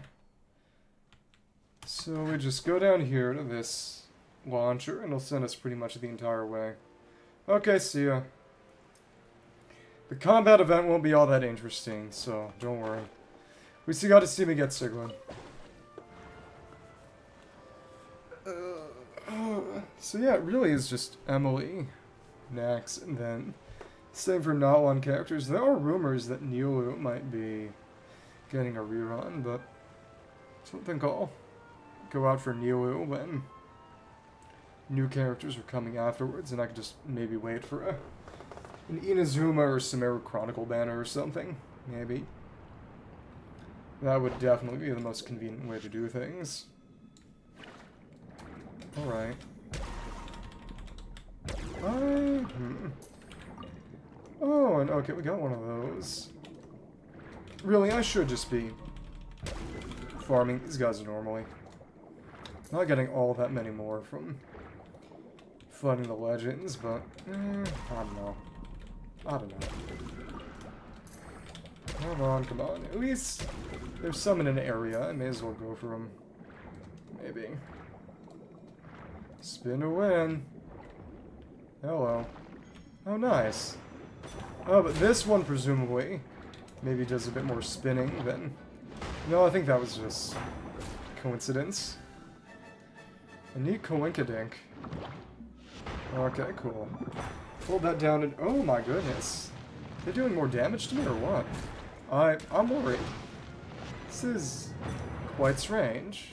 So we just go down here to this launcher, and it'll send us pretty much the entire way. Okay, see ya. The combat event won't be all that interesting, so don't worry. We still got to see me get Sigewinne. Uh, so yeah, it really is just Emilie next, and then same for Natlan characters. There are rumors that Nilou might be getting a rerun, but I don't think I'll go out for Nilou when new characters are coming afterwards, and I could just maybe wait for a, an Inazuma or Sumeru Chronicle banner or something, maybe. That would definitely be the most convenient way to do things. Alright. Hmm. Oh, and okay, we got one of those. Really, I should just be farming these guys normally. Not getting all that many more from fighting the legends, but eh, I don't know. I don't know. Come on, come on. At least there's some in an area. I may as well go for them. Maybe. Spin to win. Hello. Oh, nice. Oh, but this one, presumably, maybe does a bit more spinning than... No, I think that was just coincidence. A neat coinkadink. Okay, cool. Hold that down and... Oh my goodness. They're doing more damage to me or what? I, I'm worried. This is quite strange.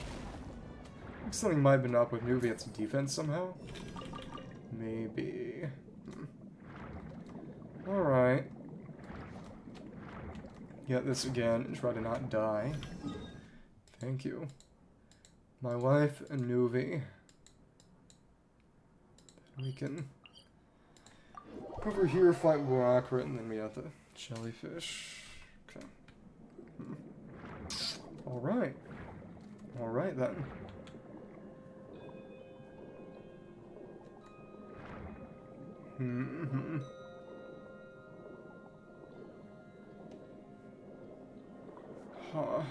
think something might have been up with Neuvillette's defense somehow. Maybe. Hmm. Alright. Get this again and try to not die. Thank you. My wife and Nuvi. We can over here fight Warakra and then we have the jellyfish. Okay. Hmm. Alright. Alright then. Hmm. hmm. Huh.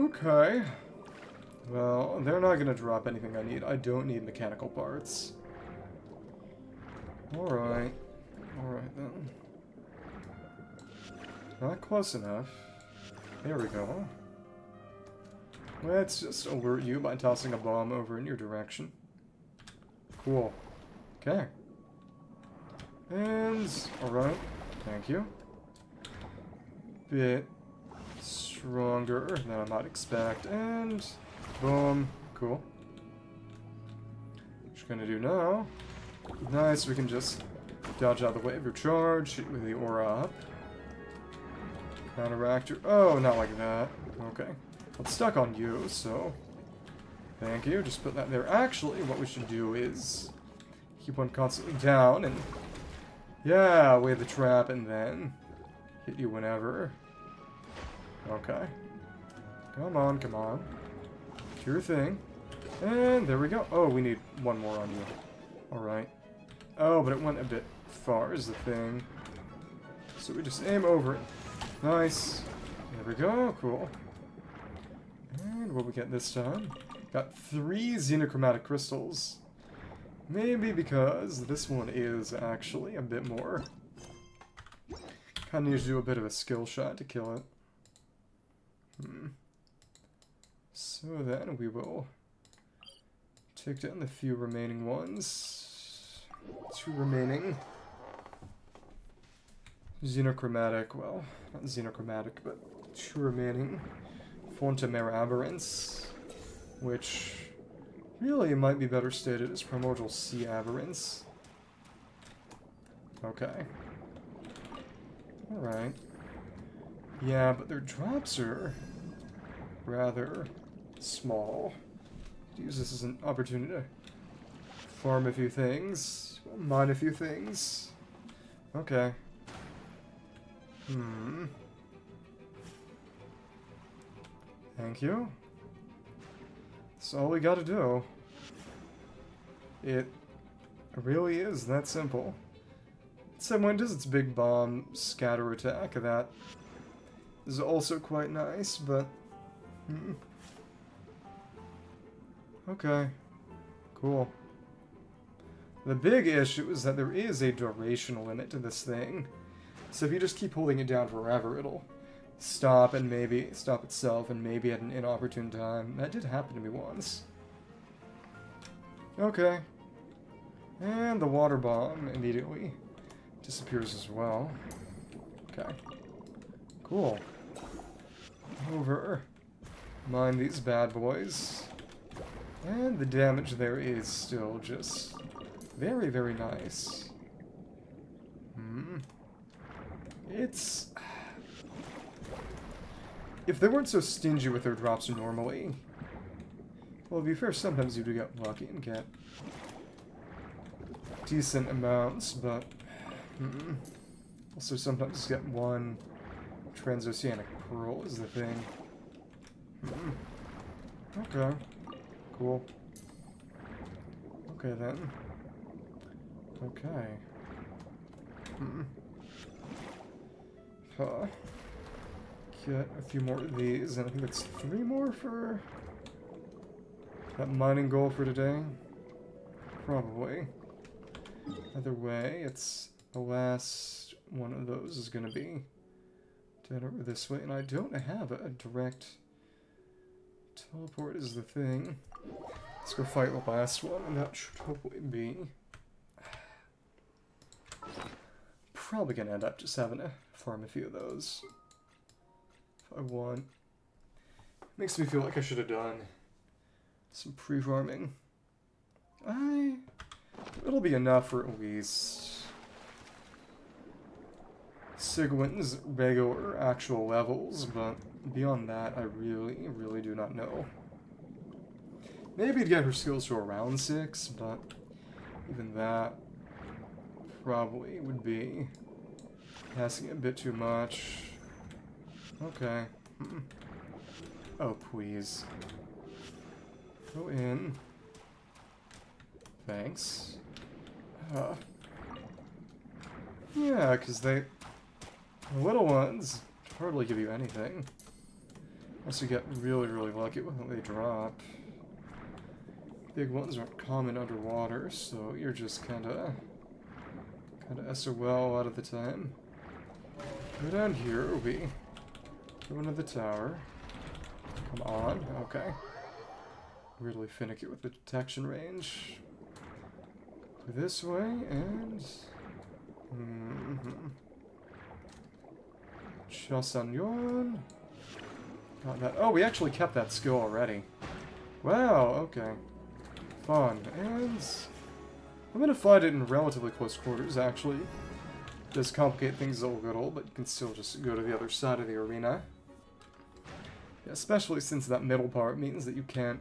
Okay. Well, they're not going to drop anything I need. I don't need mechanical parts. Alright. Alright then. Not close enough. There we go. Let's just alert you by tossing a bomb over in your direction. Cool. Okay. And, alright. Thank you. Bit stronger than I might expect. And Boom. Cool. What you're gonna do now. Nice, we can just dodge out of the way of your charge, hit with the aura up. Counteract your... Oh, not like that. Okay. It's stuck on you, so... Thank you. Just put that there. Actually, what we should do is... Keep one constantly down and... Yeah, wave the trap and then... Hit you whenever. Okay. Come on, come on. Your thing. And there we go. Oh, we need one more on you. Alright. Oh, but it went a bit far is the thing. So we just aim over it. Nice. There we go. Cool. And what we get this time? Got three xenochromatic crystals. Maybe because this one is actually a bit more. Kind of need to do a bit of a skill shot to kill it. Hmm. So then we will take down the few remaining ones. Two remaining. Xenochromatic, well, not xenochromatic, but two remaining. Fontemer Aberrants, which really might be better stated as Primordial Sea Aberrants. Okay. Alright. Yeah, but their drops are rather small. Use this as an opportunity to farm a few things, mine a few things. Okay. Hmm. Thank you. That's all we gotta do. It really is that simple. Someone does its big bomb scatter attack, that is also quite nice, but... Hmm. Okay. Cool. The big issue is that there is a duration limit to this thing. So if you just keep holding it down forever, it'll stop and maybe stop itself and maybe at an inopportune time. That did happen to me once. Okay. And the water bomb immediately disappears as well. Okay. Cool. Over. Mind these bad boys. And the damage there is still just very, very nice. Hmm. It's... If they weren't so stingy with their drops normally... Well, to be fair, sometimes you do get lucky and get decent amounts, but... Hmm. Also, sometimes get one transoceanic pearl is the thing. Hmm. Okay. Cool. Okay, then. Okay. Hmm. Huh. Get a few more of these, and I think it's three more for that mining goal for today. Probably. Either way, it's the last one of those is to be dead over this way, and I don't have a direct teleport is the thing. Let's go fight the last one, and that should hopefully be probably gonna end up just having to farm a few of those. If I want. Makes me feel like I should have done some pre-farming. I... It'll be enough for at least... Sigewinne's regular actual levels, but beyond that, I really, really do not know. Maybe to get her skills to around 6, but even that probably would be asking a bit too much. Okay. Hmm. Oh, please. Go in. Thanks. Uh, yeah, because they... Little ones hardly give you anything. Unless you get really, really lucky when they drop. Big ones aren't common underwater, so you're just kinda... Kinda SOL a lot of the time. Go down here, we go into the tower. Come on, okay. Really finicky with the detection range. This way, and... Mm -hmm. Chasanyon. Got that. Oh, we actually kept that skill already. Wow, okay. Fun. And... I'm gonna fight it in relatively close quarters, actually. Does complicate things a little, but you can still just go to the other side of the arena. Especially since that middle part means that you can't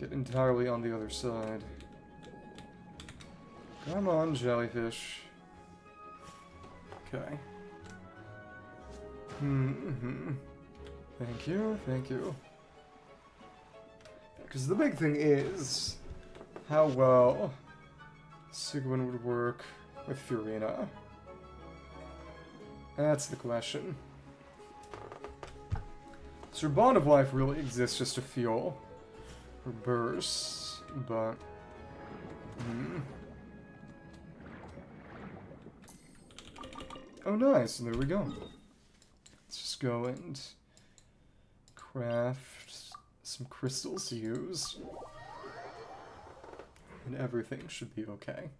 get entirely on the other side. Come on, jellyfish. Okay. Hmm, hmm. Thank you, thank you. Because the big thing is how well Sigewinne would work with Furina. That's the question. So her bond of life really exists just to fuel her bursts, but... Hmm. Oh nice, there we go. Let's just go and craft some crystals to use. And everything should be okay.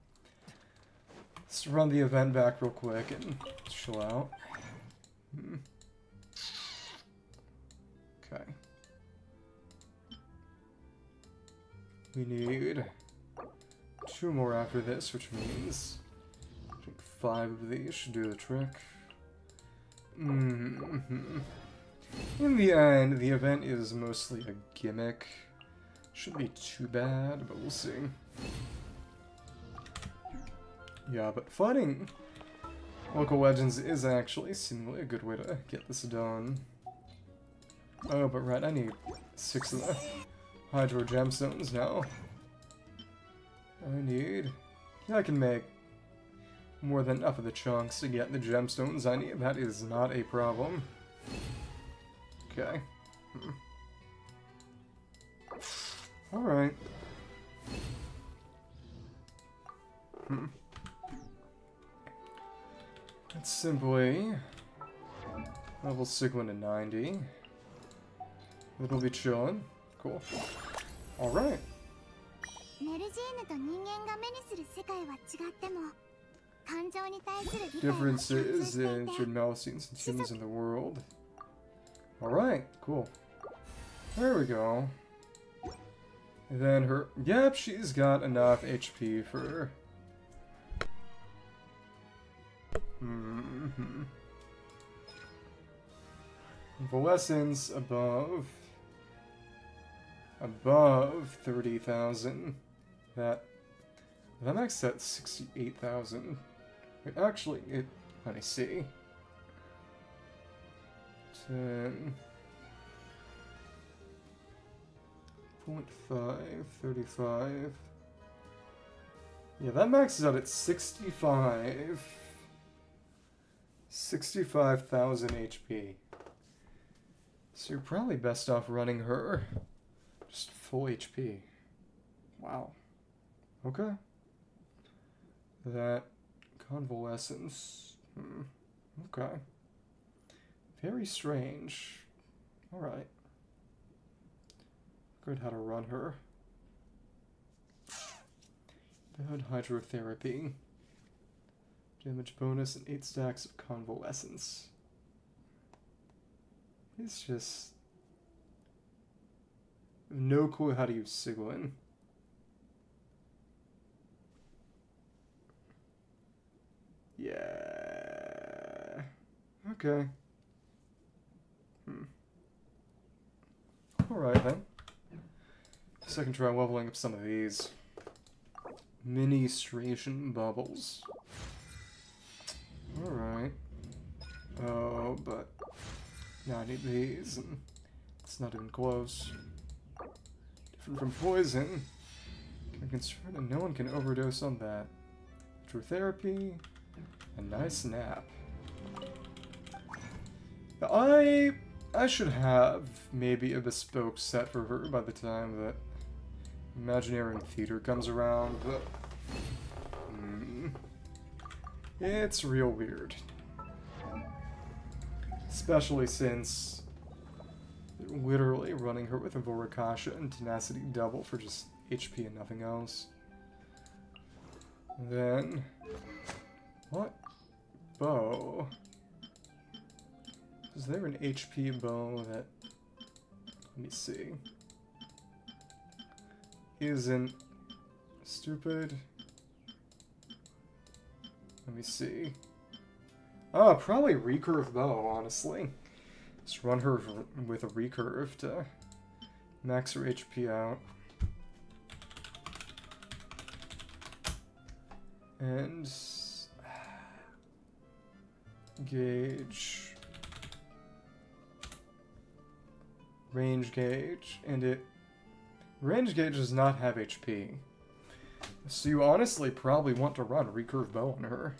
Let's run the event back real quick and chill out. Hmm. Okay. We need two more after this, which means five of these should do the trick. Mm -hmm. In the end, the event is mostly a gimmick. Shouldn't be too bad, but we'll see. Yeah, but fighting local legends is actually seemingly a good way to get this done. Oh, but right, I need six of the Hydro Gemstones now. I need... Yeah, I can make more than enough of the chunks to get the gemstones I need. That is not a problem. Okay. Hmm. Alright. Hmm. Let's simply level Sigwin to 90. It'll be chillin'. Cool. Alright. ネルジーヌと人間が目にする世界は違っても differences in Genmelsians and humans in the world. Alright, cool. There we go. And then her... Yep, she's got enough HP for... Mm hmm Valescence above... Above 30,000. That... That makes that 68,000. Wait, actually, it... Let me see. 10... 0.5, 35... Yeah, that maxes out at 65... 65,000 HP. So you're probably best off running her just full HP. Wow. Okay. That convalescence. Hmm. Okay. Very strange. Alright. Good how to run her. Bad hydrotherapy. Damage bonus and 8 stacks of convalescence. It's just. No clue how to use Sigewinne. Yeah. Okay. Hmm. Alright then. Second try leveling up some of these. Ministration bubbles. Alright. Oh, but now I need these, and it's not even close. Different from poison. I'm concerned that no one can overdose on that. True therapy, a nice nap. I I should have maybe a bespoke set for her by the time that Imaginarium Theater comes around, but hmm, it's real weird. Especially since literally running her with a Vourukasha and Tenacity double for just HP and nothing else. Then, what bow? Is there an HP bow that, let me see, isn't stupid? Let me see. Oh, probably recurve bow, honestly. Just run her with a recurve to max her HP out. And gauge range gauge and it range gauge does not have HP. So you honestly probably want to run recurve bow on her.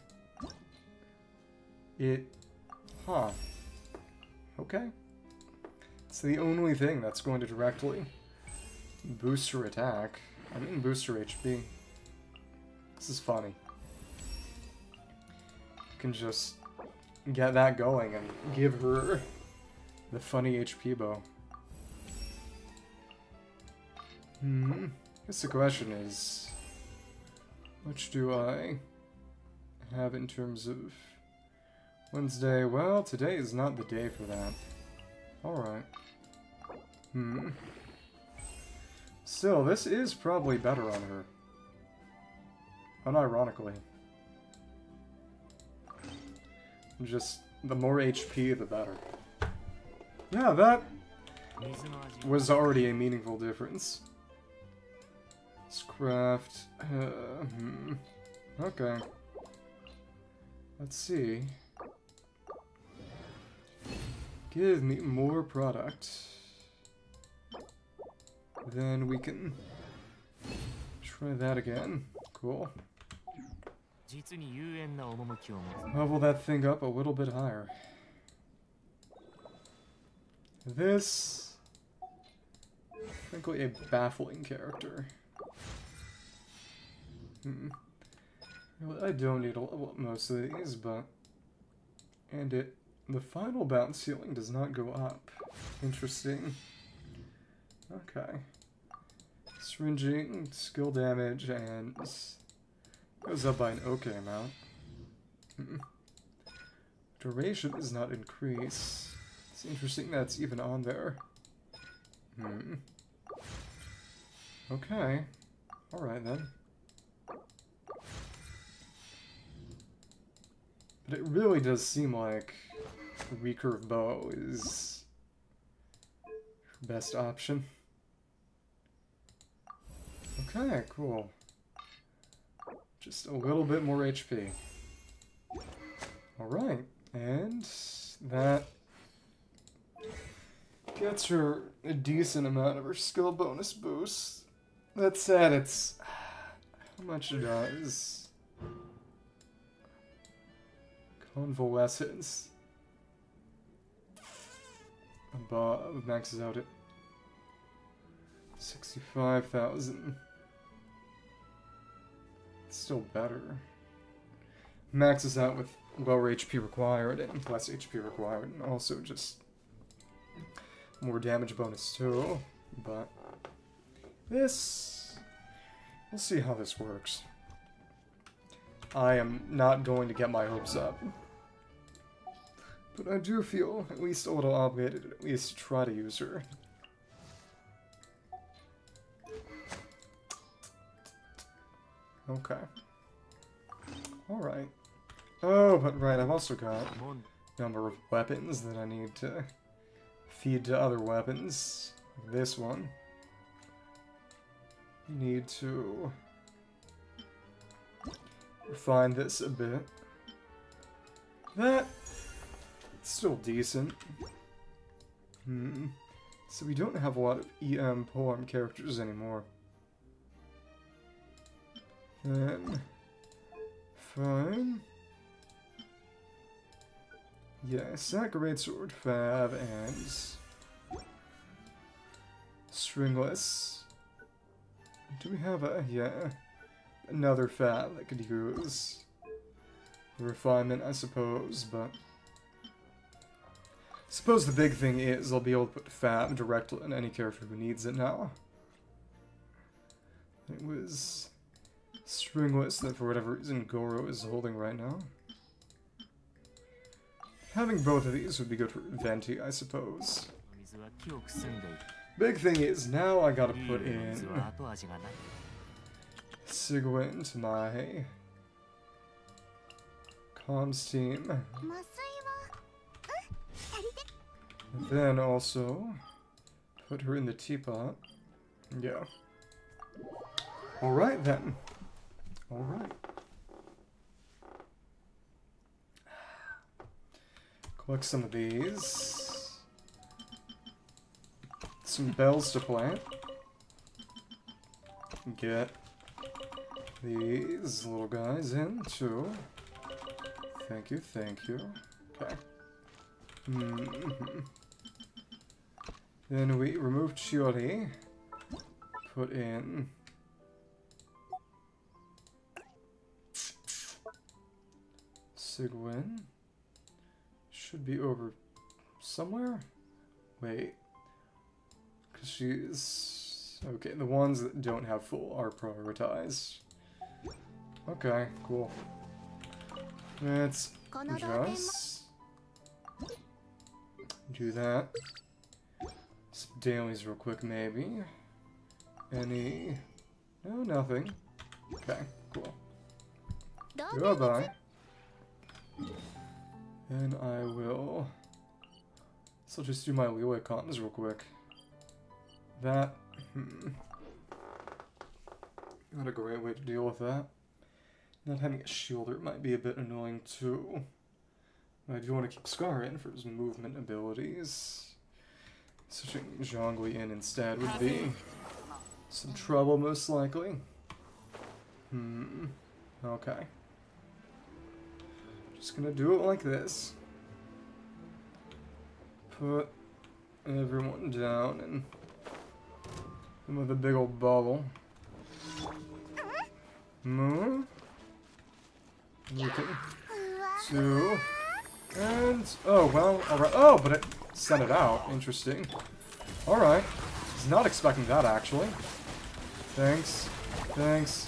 It huh. Okay. It's the only thing that's going to directly boost her attack. I mean boost her HP. This is funny. You can just get that going and give her the funny HP bow. Hmm. I guess the question is, which do I have in terms of Wednesday? Well, today is not the day for that. Alright. Hmm. Still, this is probably better on her. Unironically. Just, the more HP, the better. Yeah, that was already a meaningful difference. Let's craft... Uh, hmm. Okay. Let's see. Give me more product. Then we can try that again. Cool. Level that thing up a little bit higher. This, frankly, a baffling character. Hmm. I don't need to level up most of these, but and it the final bounce ceiling does not go up. Interesting. Okay. Syringing, skill damage, and goes up by an okay amount. Duration does not increase. It's interesting that's even on there. Hmm. Okay. Alright then. But it really does seem like recurve bow is best option. Okay, cool. Just a little bit more HP. Alright, and that gets her a decent amount of her skill bonus boost. That said, it's how much it does. Convalescence. Above maxes out at 65,000. Still better. Maxes out with lower HP required and less HP required, and also just more damage bonus too. But this, we'll see how this works. I am not going to get my hopes up. But I do feel at least a little obligated at least to try to use her. Okay. Alright. Oh, but right, I've also got 門 number of weapons that I need to feed to other weapons. This one. Need to refine this a bit. That it's still decent. Hmm. So we don't have a lot of EM poem characters anymore. Then fine. Yes, that great sword fab and stringless. Do we have a yeah another fab that could use refinement, I suppose, but suppose the big thing is I'll be able to put fab directly on any character who needs it now. It was String that for whatever reason Goro is holding right now. Having both of these would be good for Venti, I suppose. Big thing is, now I gotta put in... Sigua to my... Comms team. Then also... Put her in the teapot. Yeah. Alright then. Alright. Collect some of these. Some bells to plant. Get these little guys in too. Thank you, thank you. Okay. Mhm. Then we remove Chiori. Put in. Sigewinne should be over somewhere. Wait, because she's okay. The ones that don't have full are prioritized. Okay, cool. Let's just do that. Some dailies real quick, maybe. Any? No, nothing. Okay, cool. Goodbye. And I will. So just do my leeway comms real quick. That. Hmm. Not a great way to deal with that. Not having a shielder might be a bit annoying too. I do want to keep Scar in for his movement abilities. Switching Zhongli in instead would be some trouble, most likely. Hmm. Okay. Just gonna do it like this. Put everyone down and and with a big old bubble. We two, and oh well, all right. Oh, but it sent it out. Interesting. All right. Was not expecting that actually. Thanks, thanks,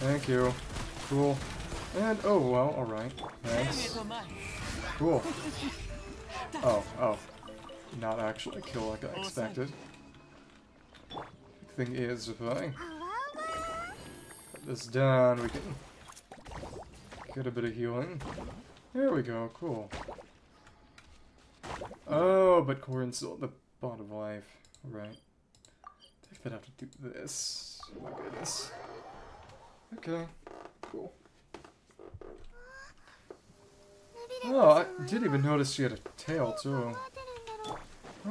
thank you. Cool. And, oh, well, alright. Nice. Cool. Oh, oh. Not actually kill like I expected. Thing is, if I get this done, we can get a bit of healing. There we go, cool. Oh, but Corin's still at the bottom of life. Alright. I'm gonna have to do this. Oh My goodness. Okay, cool. Oh, I did even notice she had a tail, too.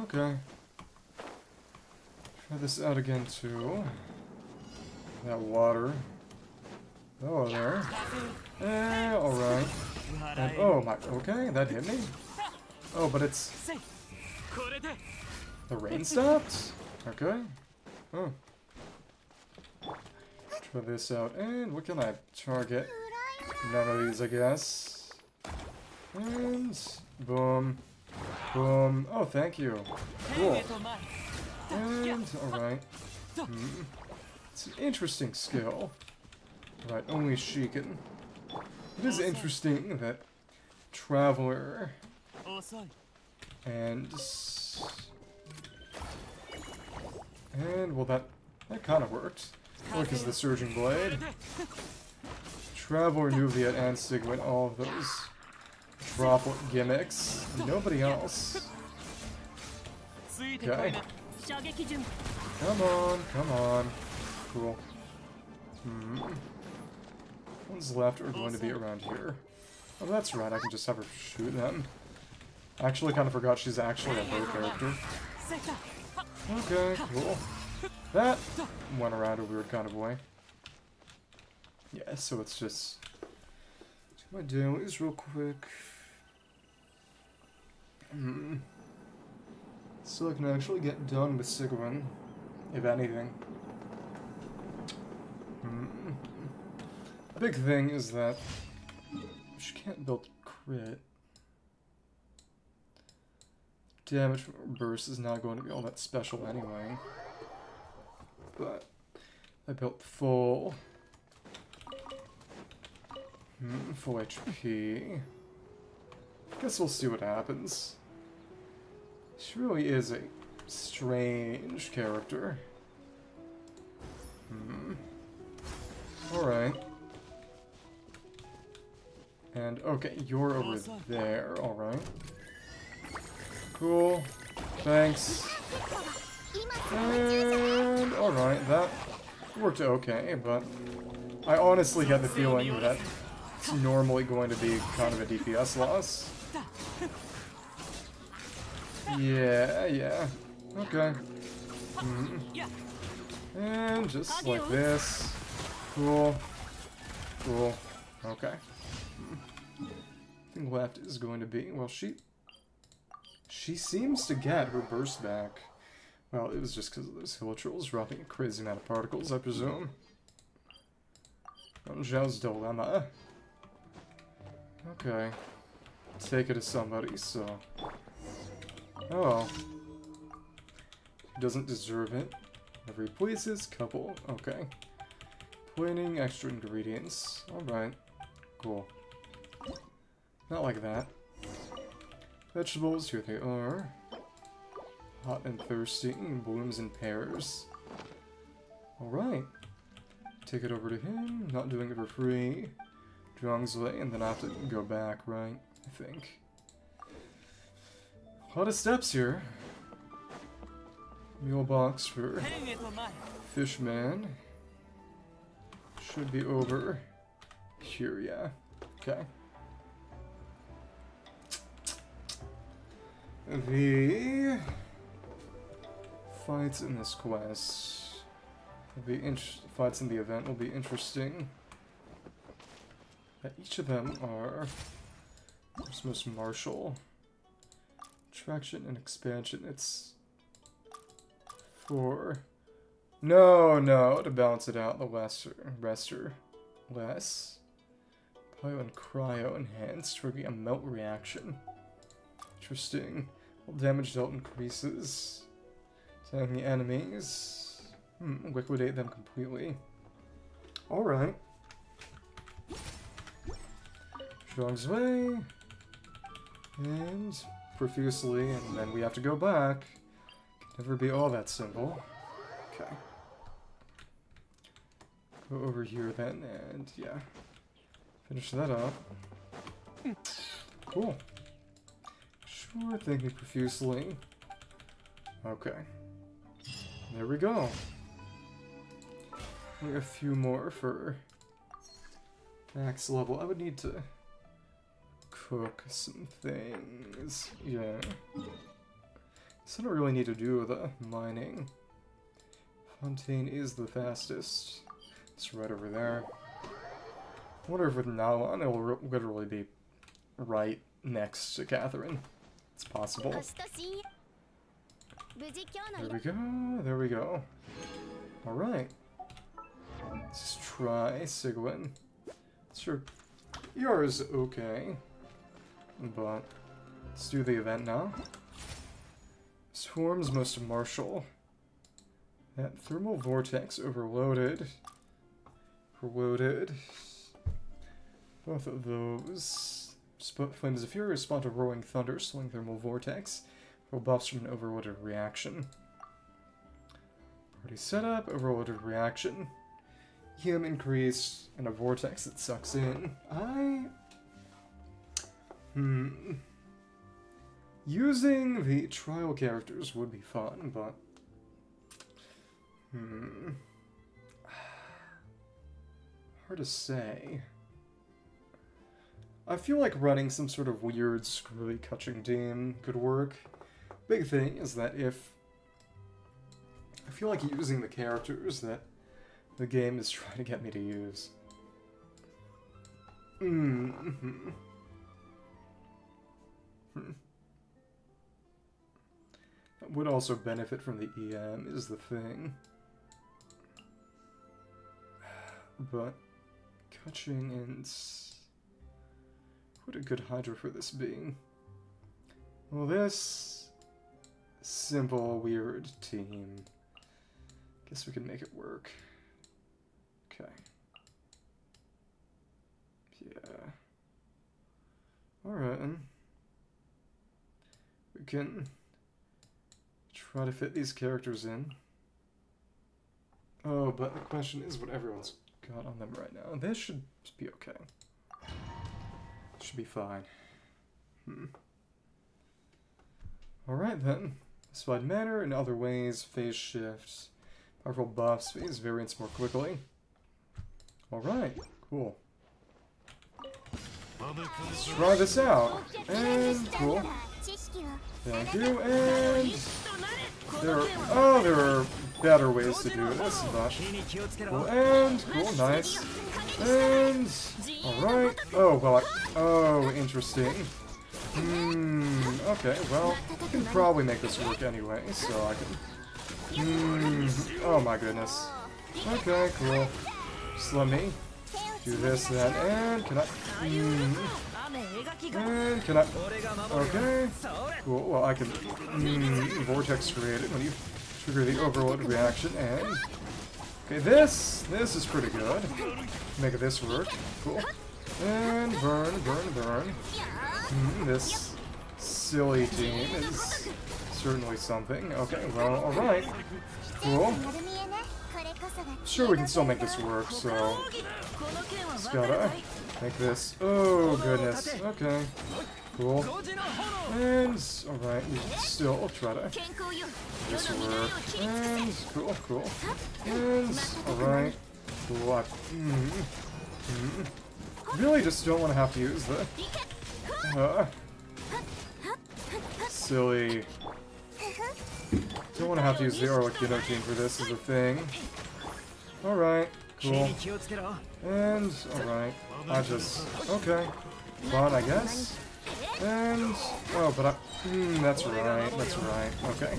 Okay. Try this out again, too. That water. Oh, there. Eh, alright. Oh my, okay, that hit me? Oh, but it's... The rain stopped? Okay. Oh. Try this out, and what can I target? None of these, I guess. And, boom, boom. Oh, thank you. Cool. And, alright. Hmm. It's an interesting skill. Right, only she can. It is interesting that Traveler and... And, well, that, that kind of worked. Look, is the Surging Blade. [laughs] Traveler, Nuvia, and Sigewinne, all of those Drop gimmicks. Nobody else. Okay. Come on, come on. Cool. Hmm. Ones left are going to be around here. Oh, that's right, I can just have her shoot them. I actually kind of forgot she's actually a bow character. Okay, cool. That went around a weird kind of way. Yeah, so it's just do my dailies real quick. Hmm. So I can actually get done with Sigewinne, if anything. Hmm. The big thing is that she can't build crit. Damage from burst is not going to be all that special anyway. But I built full. Hmm, full HP. Guess we'll see what happens. She really is a strange character. Hmm. Alright. And, okay, you're over there, alright. Cool. Thanks. And, alright, that worked okay, but I honestly had the feeling that it's normally going to be kind of a DPS loss. Yeah, yeah. Okay. Mhm. And just like this. Cool. Cool. Okay. Thing left is going to be, well, she... She seems to get her burst back. Well, it was just because of those Hilichurls dropping a crazy amount of particles, I presume. Zhao's dilemma. Okay. Take it to somebody, so... Oh. Doesn't deserve it. Every places, couple. Okay. Planning extra ingredients. Alright. Cool. Not like that. Vegetables, here they are. Hot and thirsty, blooms and pears. Alright. Take it over to him, not doing it for free. Zhuangzui, and then I have to go back, right? I think. A lot of steps here. Mule box for Fishman. Should be over here, yeah. Okay. The fights in this quest The fights in the event will be interesting. Each of them are Christmas martial, traction and expansion. It's four. No, no, to balance it out, the lesser, rester, less. Pyro and cryo enhanced, triggering a melt reaction. Interesting. Well, damage dealt increases. Attacking the enemies. Hmm, liquidate them completely. Alright. Zhuang's way. And profusely, and then we have to go back. Can never be all that simple. Okay. Go over here then, and yeah. Finish that up. Cool. Sure, thank you profusely. Okay. There we go. A few more for max level. I would need to cook some things. Yeah. So I don't really need to do the mining. Fontaine is the fastest. It's right over there. I wonder if with now it will literally be right next to Katheryne. It's possible. There we go, there we go. Alright. Let's try Sigewinne. Sure, yours okay. But let's do the event now. Swarms most martial. That thermal vortex overloaded. Overloaded. Both of those. Sp Flames of Fury respond to Roaring Thunder, Swing Thermal Vortex. Roll buffs from an overloaded reaction. Party setup, overloaded reaction. Hum increase, and a vortex that sucks in. I. Hmm. Using the trial characters would be fun, but. Hmm. [sighs] Hard to say. I feel like running some sort of weird, screwy catching team could work. Big thing is that if I feel like using the characters that the game is trying to get me to use. Mm hmm Hmm. would also benefit from the EM, is the thing. But catching and what a good Hydro for this being. Well, this simple, weird team. Guess we can make it work. Okay. Yeah. Alright. Can try to fit these characters in. Oh, but the question is what everyone's got on them right now. This should be okay. Should be fine. Hmm. Alright then. Slide manner in other ways, phase shifts, powerful buffs, phase variants more quickly. Alright, cool. Let's try this out. And cool. Thank you, and... There are, oh, there are better ways to do it. That's not. Cool, and, cool, nice. And, alright. Oh, well, I, oh, interesting. Hmm, okay, well, I can probably make this work anyway, so I can... Hmm, oh my goodness. Okay, cool. Just let me do this then, and can I... Hmm, and can I? Okay. Cool. Well, I can mm, vortex create it when you trigger the overload reaction. And okay, this this is pretty good. Make this work. Cool. And burn, burn, burn. Mm, this silly team is certainly something. Okay. Well, all right. Cool. Sure, we can still make this work. So, just gotta like this. Oh, goodness. Okay. Cool. And, alright, we still, I'll try to this work. And, cool, cool. And, alright. What? Mm -hmm. Mm -hmm. Really just don't want to have to use the... Uh, silly. Don't want to have to use the Orlick Dino team for this is a thing. Alright, cool. And, alright. I just... Okay. Fun, I guess. And... Oh, but I... Hmm, that's right, that's right. Okay.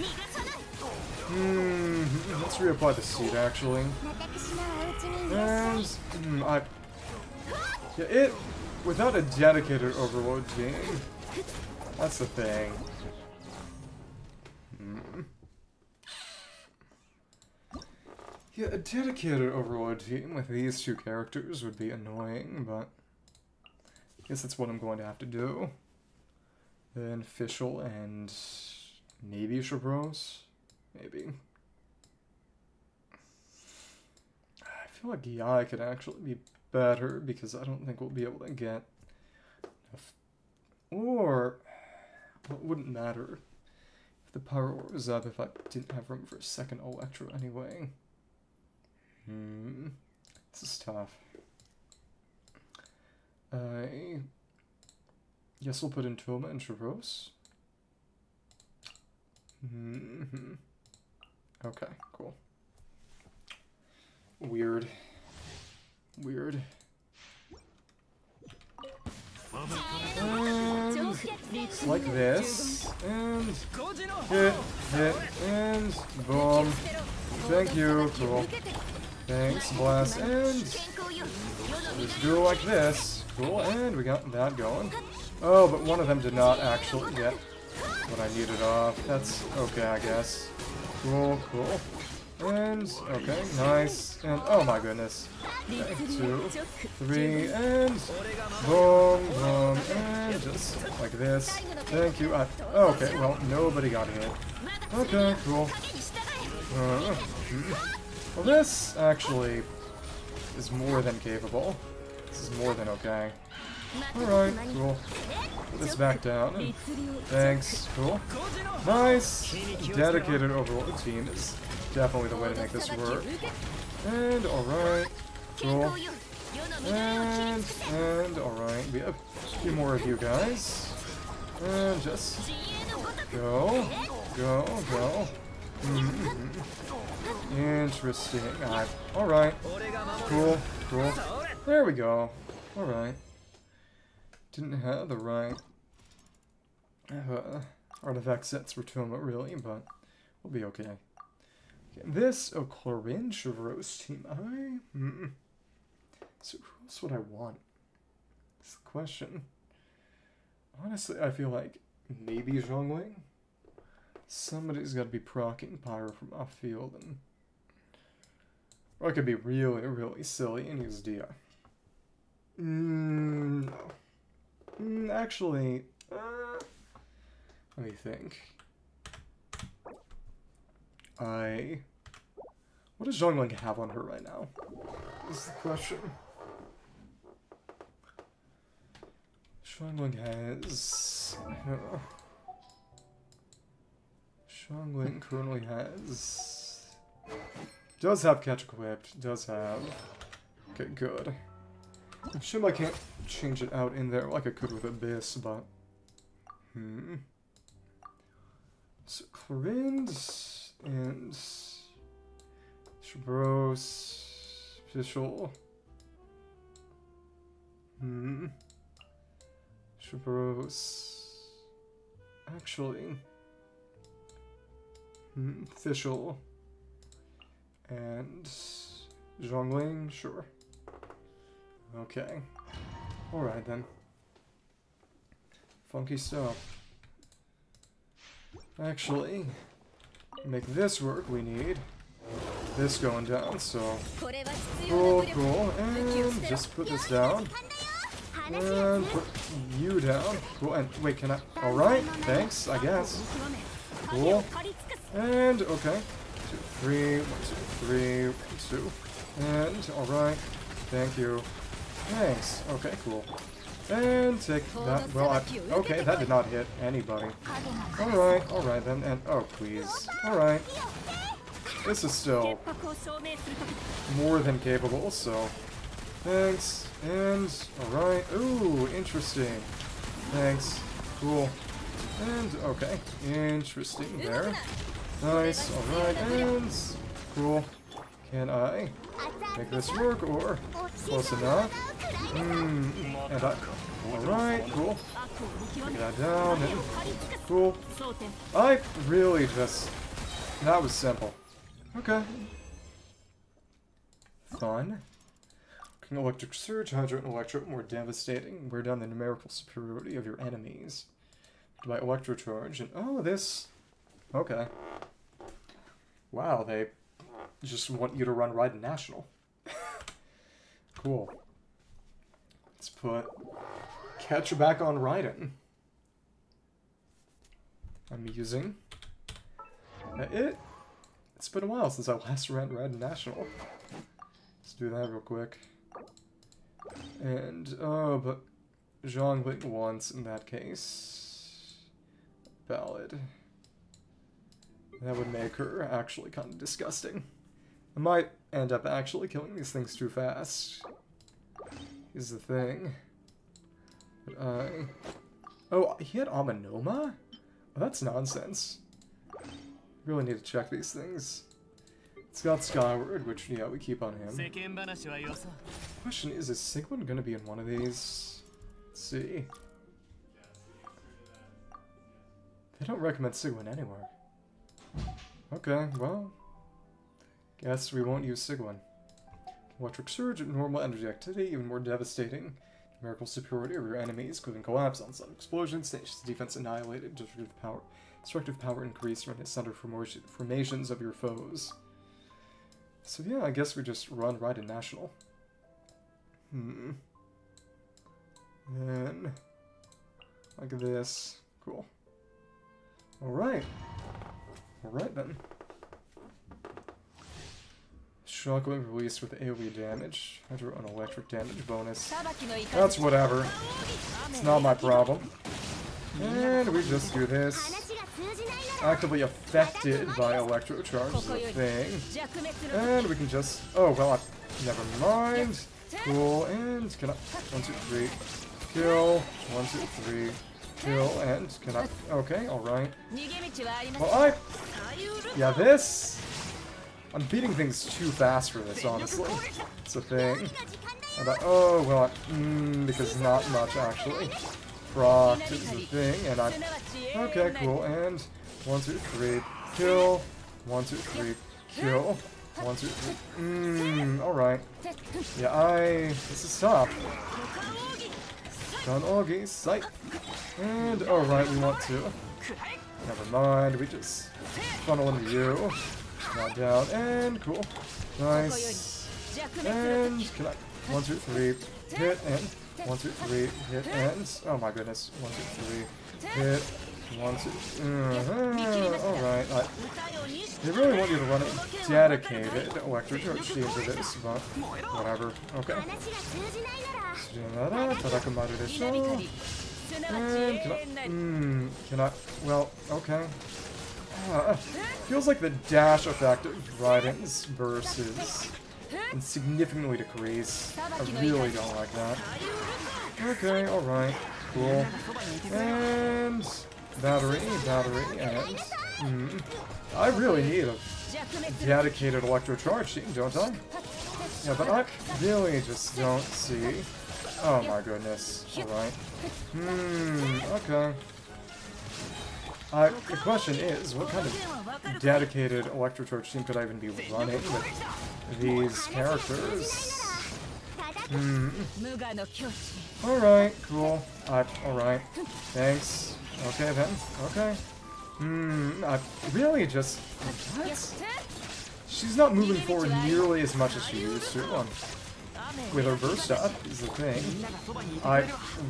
Hmm, let's reapply the seat, actually. And... hmm, I... Yeah, it... Without a dedicated overload game... That's the thing. Yeah, a dedicated Overload team with these two characters would be annoying, but I guess that's what I'm going to have to do. Then Fischl and maybe Chevreuse? Maybe. I feel like Yae could actually be better because I don't think we'll be able to get enough. Or, well, it wouldn't matter if the power was up if I didn't have room for a second Electro anyway. Hmm. This is tough. I guess we'll put in Thoma and Chevreuse. Hmm. Okay, cool. Weird. Weird. And like this. And hit, hit, and boom. Thank you. Cool. Thanks, blast, and just do it like this. Cool, and we got that going. Oh, but one of them did not actually get what I needed off. That's okay, I guess. Cool, cool. And, okay, nice. And, oh my goodness. Okay, two, three, and boom, boom, and just like this. Thank you. I, okay, well, nobody got hit. Okay, cool. Uh, hmm. Well, this actually is more than capable. This is more than okay. Alright, cool. Put this back down. Thanks, cool. Nice! Dedicated Overload team is definitely the way to make this work. And alright, cool. And, and alright, we have a few more of you guys. And just go, go, go. Mm -hmm. Interesting. Alright. Cool, cool. There we go. Alright. Didn't have the right uh, artifact sets for Thoma, really, but we'll be okay. okay this O'Clorin Chevreuse team. I. Mm, so, who else would I want? That's the question. Honestly, I feel like maybe Xiangling. Somebody's got to be procking Pyro from off field, and or I could be really, really silly and use Dia. Mm, no. Mm, actually, uh, let me think. I. What does Xiangling have on her right now? Is the question. Xiangling has. Uh, Xiangling currently has. Does have catch equipped. Does have. Okay, good. Shame I can't change it out in there like I could with Abyss, but... Hmm. So, Clorinde and... Chevreuse... Official... Hmm. Chevreuse... Actually... Hmm. Fischl... And... Xiangling, sure. Okay. Alright then. Funky stuff. Actually, make this work, we need this going down, so cool, cool, and just put this down, and put you down, cool, and wait, can I, alright, thanks, I guess, cool, and, okay, two, three, one, two, three, one, two, and, alright, thank you, Thanks. Okay, cool. And take that. Well, I, okay, that did not hit anybody. Alright, alright then. And oh, please. Alright. This is still more than capable, so. Thanks. And, alright. Ooh, interesting. Thanks. Cool. And, okay. Interesting there. Nice, alright, and... Cool. Can I make this work, or... Close enough. Hmm, and I... Alright, cool. Take that down, and... Cool. I really just... That was simple. Okay. Fun. Can electric surge, hydro, and electro more devastating. Wear down the numerical superiority of your enemies. By electro charge and oh this Okay. Wow, they just want you to run Raiden National. [laughs] cool. Let's put Catch back on Raiden. I'm using it. It's been a while since I last ran Raiden National. Let's do that real quick. And, oh, but Zhongli wants, in that case, Ballad. That would make her actually kind of disgusting. I might end up actually killing these things too fast. Is the thing. But I... Oh, he had Amenoma? Oh, that's nonsense. Really need to check these things. It's got Skyward, which, yeah, we keep on him. Question is, is Sigmund gonna be in one of these? Let's see. They don't recommend Sigmund anywhere. Okay, well. Guess we won't use Sigmund. Electric Surge, normal energy activity, even more devastating. Numerical superiority over your enemies, including collapse, on-site explosion, stages defense annihilated, destructive power, destructive power increased from the center formation- formations of your foes. So yeah, I guess we just run right in National. Hmm. Then, like this. Cool. Alright. All right then. Shockwave released with AoE damage. I drew an electric damage bonus. That's whatever. It's not my problem. And we just do this. Actively affected by electro charge thing. And we can just... Oh, well, I... never mind. Cool, and can I... One, two, three. Kill. One, two, three. Kill ends. Can I? Okay, alright. Well, I... Yeah, this... I'm beating things too fast for this, honestly. It's a thing. I, oh, well, mm, because not much, actually. Proc is the thing, and I... Okay, cool, and... One, two, three, kill. One, two, three, kill. One, two, three... Mmm, alright. Yeah, I... This is tough. Don Augie, sight. And, alright, we want to. Never mind, we just funnel into you. Not down, and cool. Nice. 弱滅の And 時 can I? One, two, three, hit, and one, two, three, hit, and oh my goodness, one, two, three, hit, one, two. Uh, all right, I, 歌よに they really want you to run a dedicated electric charge into this, but whatever. Okay. 話が通じないならそれなら叩くまででしょう。 and can I? Mm, mm, can I? Well, okay. Uh, feels like the dash effect of Raiden's versus significantly decrease. I really don't like that. Okay, alright, cool. And battery, battery, and... Mm, I really need a dedicated electrocharge team, don't I? Yeah, but I really just don't see... Oh my goodness, alright. Hmm, okay. Uh, the question is, what kind of dedicated Electrotorch team could I even be running with these characters? Hmm. Alright, cool. Uh, alright. Thanks. Okay then. Okay. Hmm, uh, really just... What? She's not moving forward nearly as much as she used to with her burst up, is the thing. I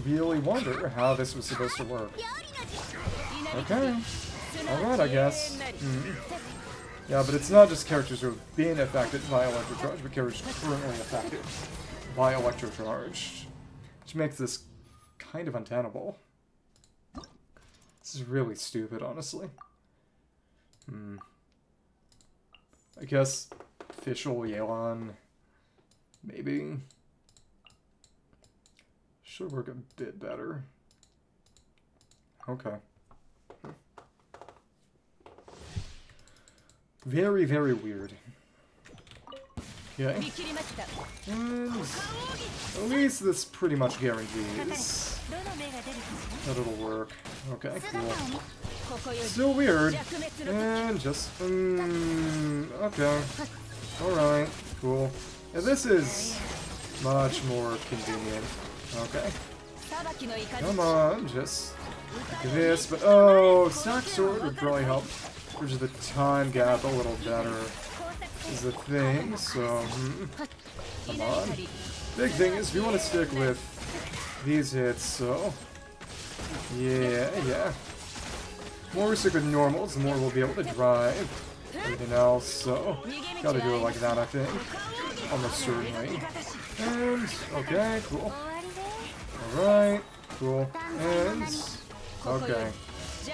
really wonder how this was supposed to work. Okay. Alright, I guess. Hmm. Yeah, but it's not just characters who have been affected by electrocharge, but characters currently affected by electrocharge. Which makes this kind of untenable. This is really stupid, honestly. Hmm. I guess official Yelan, Maybe. Should work a bit better. Okay. Very, very weird. Okay. At least this pretty much guarantees that it'll work. Okay, cool. Still weird. And just... Um, okay. Alright, cool. This is much more convenient. Okay. Come on, just like this. But oh, Stack Sword would probably help bridge the time gap a little better is the thing, so hmm. come on. Big thing is we want to stick with these hits, so yeah, yeah. The more we stick with normals, the more we'll be able to drive. Anything else, so gotta do it like that, I think. Almost certainly. And, okay, cool. Alright, cool. And, okay.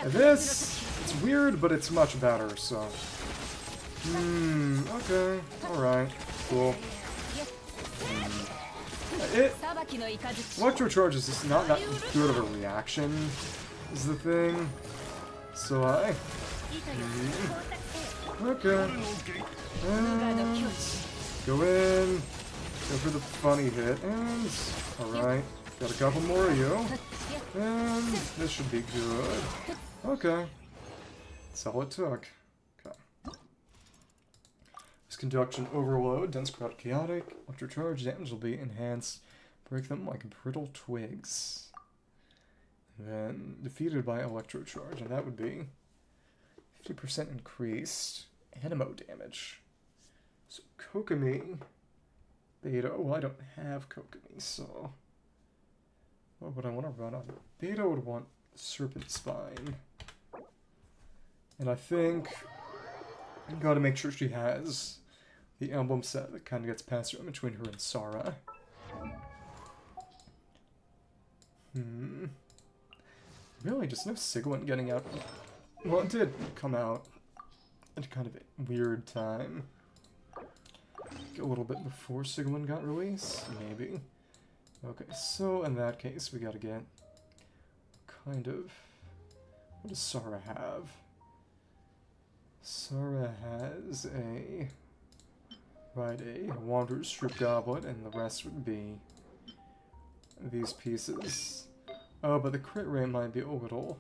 And this, it's weird, but it's much better, so. Hmm, okay, alright, cool. Hmm. It, electro charge is just not that good of a reaction, is the thing. So uh, I... Mm, Okay. Uh, go in. Go for the funny hit. And alright. Got a couple more of you. And this should be good. Okay. That's all it took. Okay. This conduction overload, dense crowd chaotic, After charge damage will be enhanced. Break them like brittle twigs. And then defeated by electrocharge, and that would be 50% increased Anemo damage. So Kokomi Beidou. Well, I don't have Kokomi, so what would I want to run on? Beidou would want Serpent Spine. And I think I gotta make sure she has the emblem set that kind of gets passed around between her and Sara. Hmm. Really, just no Sigewinne getting out. Well, it did come out at kind of weird time. A little bit before Sigewinne got released, maybe. Okay, so in that case, we gotta get kind of. What does Sara have? Sara has a. Right, a Wanderer's Troupe Goblet, and the rest would be these pieces. Oh, but the crit rate might be a little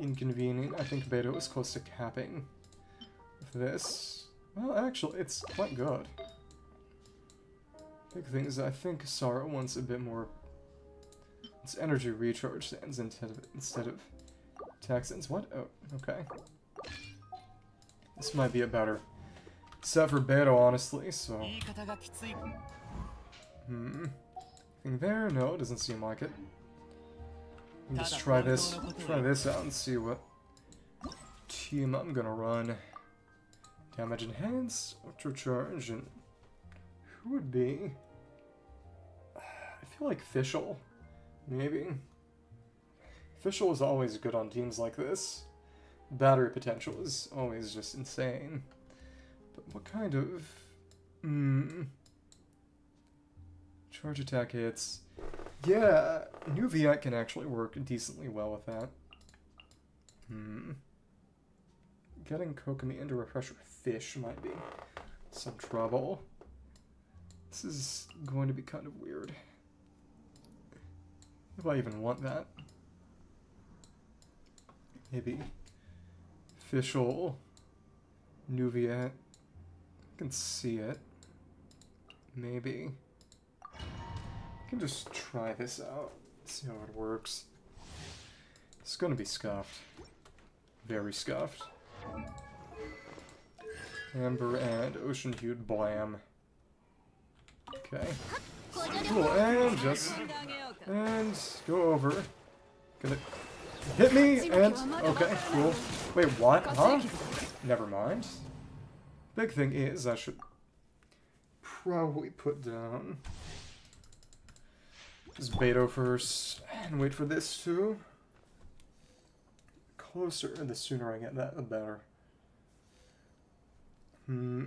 inconvenient. I think Beidou is close to capping this. Well, actually, it's quite good. Big thing is I think Sara wants a bit more... It's energy recharge stands instead of, instead of taxins. What? Oh, okay. This might be a better set for Beidou, honestly, so... Hmm. Thing there? No, it doesn't seem like it. Let me just try this. Try this out and see what team I'm gonna run. Damage enhanced, ultra charge, and who would be? I feel like Fischl, maybe. Fischl is always good on teams like this. Battery potential is always just insane. But what kind of... Hmm... Charge attack hits. Yeah, Neuvillette can actually work decently well with that. Hmm. Getting Kokomi into Refresher Fish might be some trouble. This is going to be kind of weird. If I even want that. Maybe. Fischl. Nuviet. I can see it. Maybe can just try this out, see how it works. It's gonna be scuffed. Very scuffed. Amber and ocean-hued blam. Okay. Cool, and just... And go over. Gonna hit me, and... Okay, cool. Wait, what? Huh? Never mind. Big thing is, I should probably put down this Beidou first and wait for this too. Closer, the sooner I get that, the better. Hmm.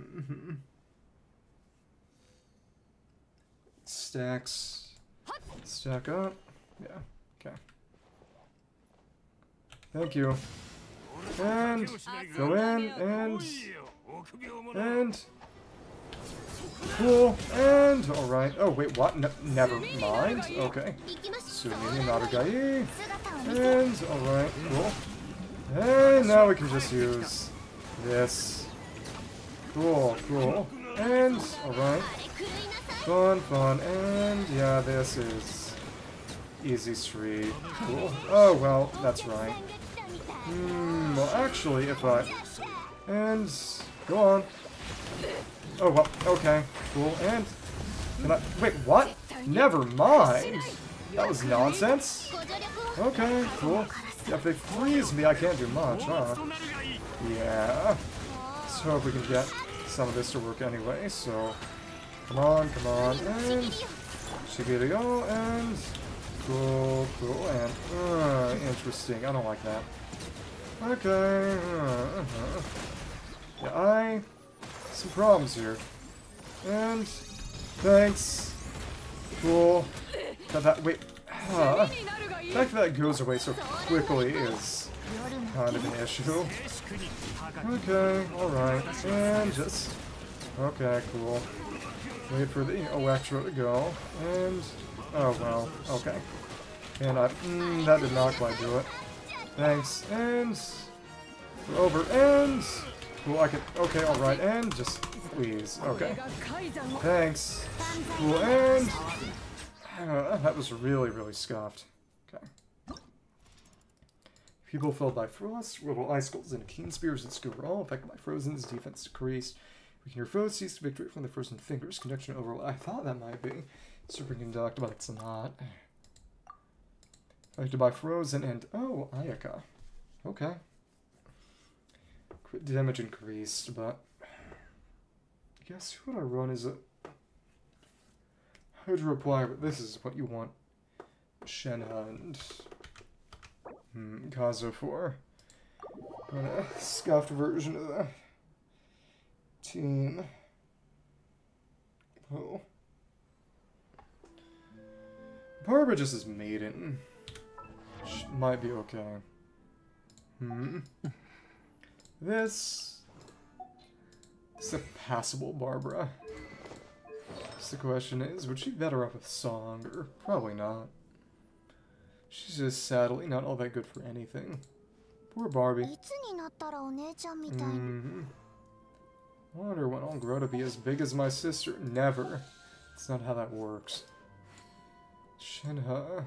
Stacks. Stack up. Yeah. Okay. Thank you. and go in, and, and, Cool, and alright. Oh, wait, what? Never mind. Okay. Sumi Narugai. And alright, cool. And now we can just use this. Cool, cool. And alright. Fun, fun, and yeah, this is easy street. Cool. Oh, well, that's right. Hmm, well, actually, if I... And go on. Oh, well, okay, cool. And, I, wait, what? Never mind. That was nonsense. Okay, cool. Yeah, if they freeze me, I can't do much, huh? Yeah. Let's hope we can get some of this to work anyway, so... Come on, come on, and... Shigeru, and... Cool, cool, and... Uh, interesting, I don't like that. Okay, uh, uh -huh. Yeah, I some problems here. And... Thanks. Cool. That, that, wait. Huh. The fact that that goes away so quickly is kind of an issue. Okay, alright. And just... Okay, cool. Wait for the Electro to go. And... Oh, well. Okay. And I... Mm, that did not quite do it. Thanks. And... We're over. And... Well, I can... Okay, alright, and just... Please, okay. Thanks. Cool, and... Uh, that was really, really scoffed. Okay. People filled by frost, little icicles, and keen spears and skewer all affected by frozen's defense decreased. We can hear to seize victory from the frozen fingers. Connection over. I thought that might be superconduct, but it's not. Affected by frozen and oh, Ayaka. Okay. Damage increased, but I guess would I run as a Hydro reply, but this is what you want Shenhe and hmm, Kazo for. A scuffed version of the team. Oh. Barbara just is maiden. Sh might be okay. Hmm. This is a passable Barbara. So the question is, would she be better off with Song? Or probably not. She's just sadly not all that good for anything. Poor Barbie. Mm. Wonder when I'll grow to be as big as my sister. Never. That's not how that works. Shenhe.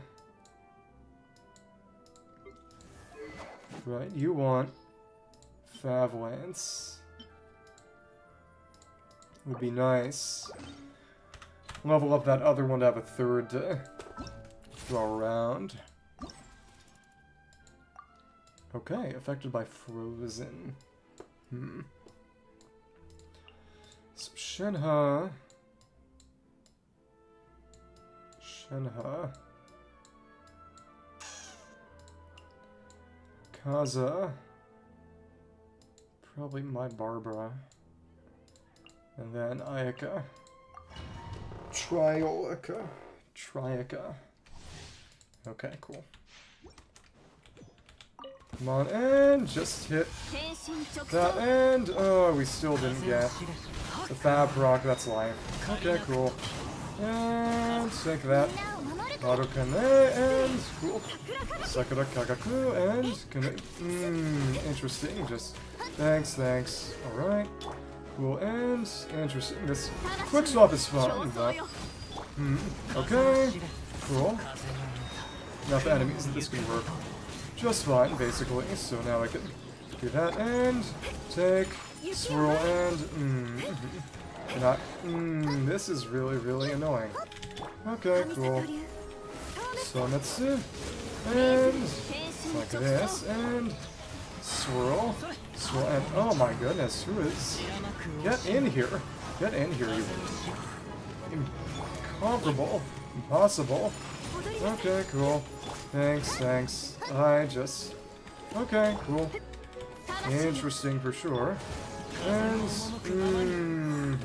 Right, you want Favlance. Would be nice. Level up that other one to have a third to go around. Okay, affected by Frozen. Hmm. So Shenhe. Shenhe. Kaza. Probably my Barbara. And then Ayaka. Triolica. Triaka. Okay, cool. Come on, and just hit that, and oh, we still didn't get the Fab Rock, that's life. Okay, cool. And take that. Harukane and cool. Sakura Kagaku and Kune. Mmm, interesting. Just thanks, thanks. All right. Cool and interesting. This quick swap is fun, but hmm, okay. Cool. Enough enemies enemies, this can work just fine, basically. So now I can do that and take swirl and mm, and I, mm, this is really really annoying. Okay, cool. So let's. And uh, like this, and swirl, swirl, and oh my goodness, who is? Get in here, get in here, you incomparable, impossible. Okay, cool. Thanks, thanks. I just okay, cool. Interesting for sure. And mm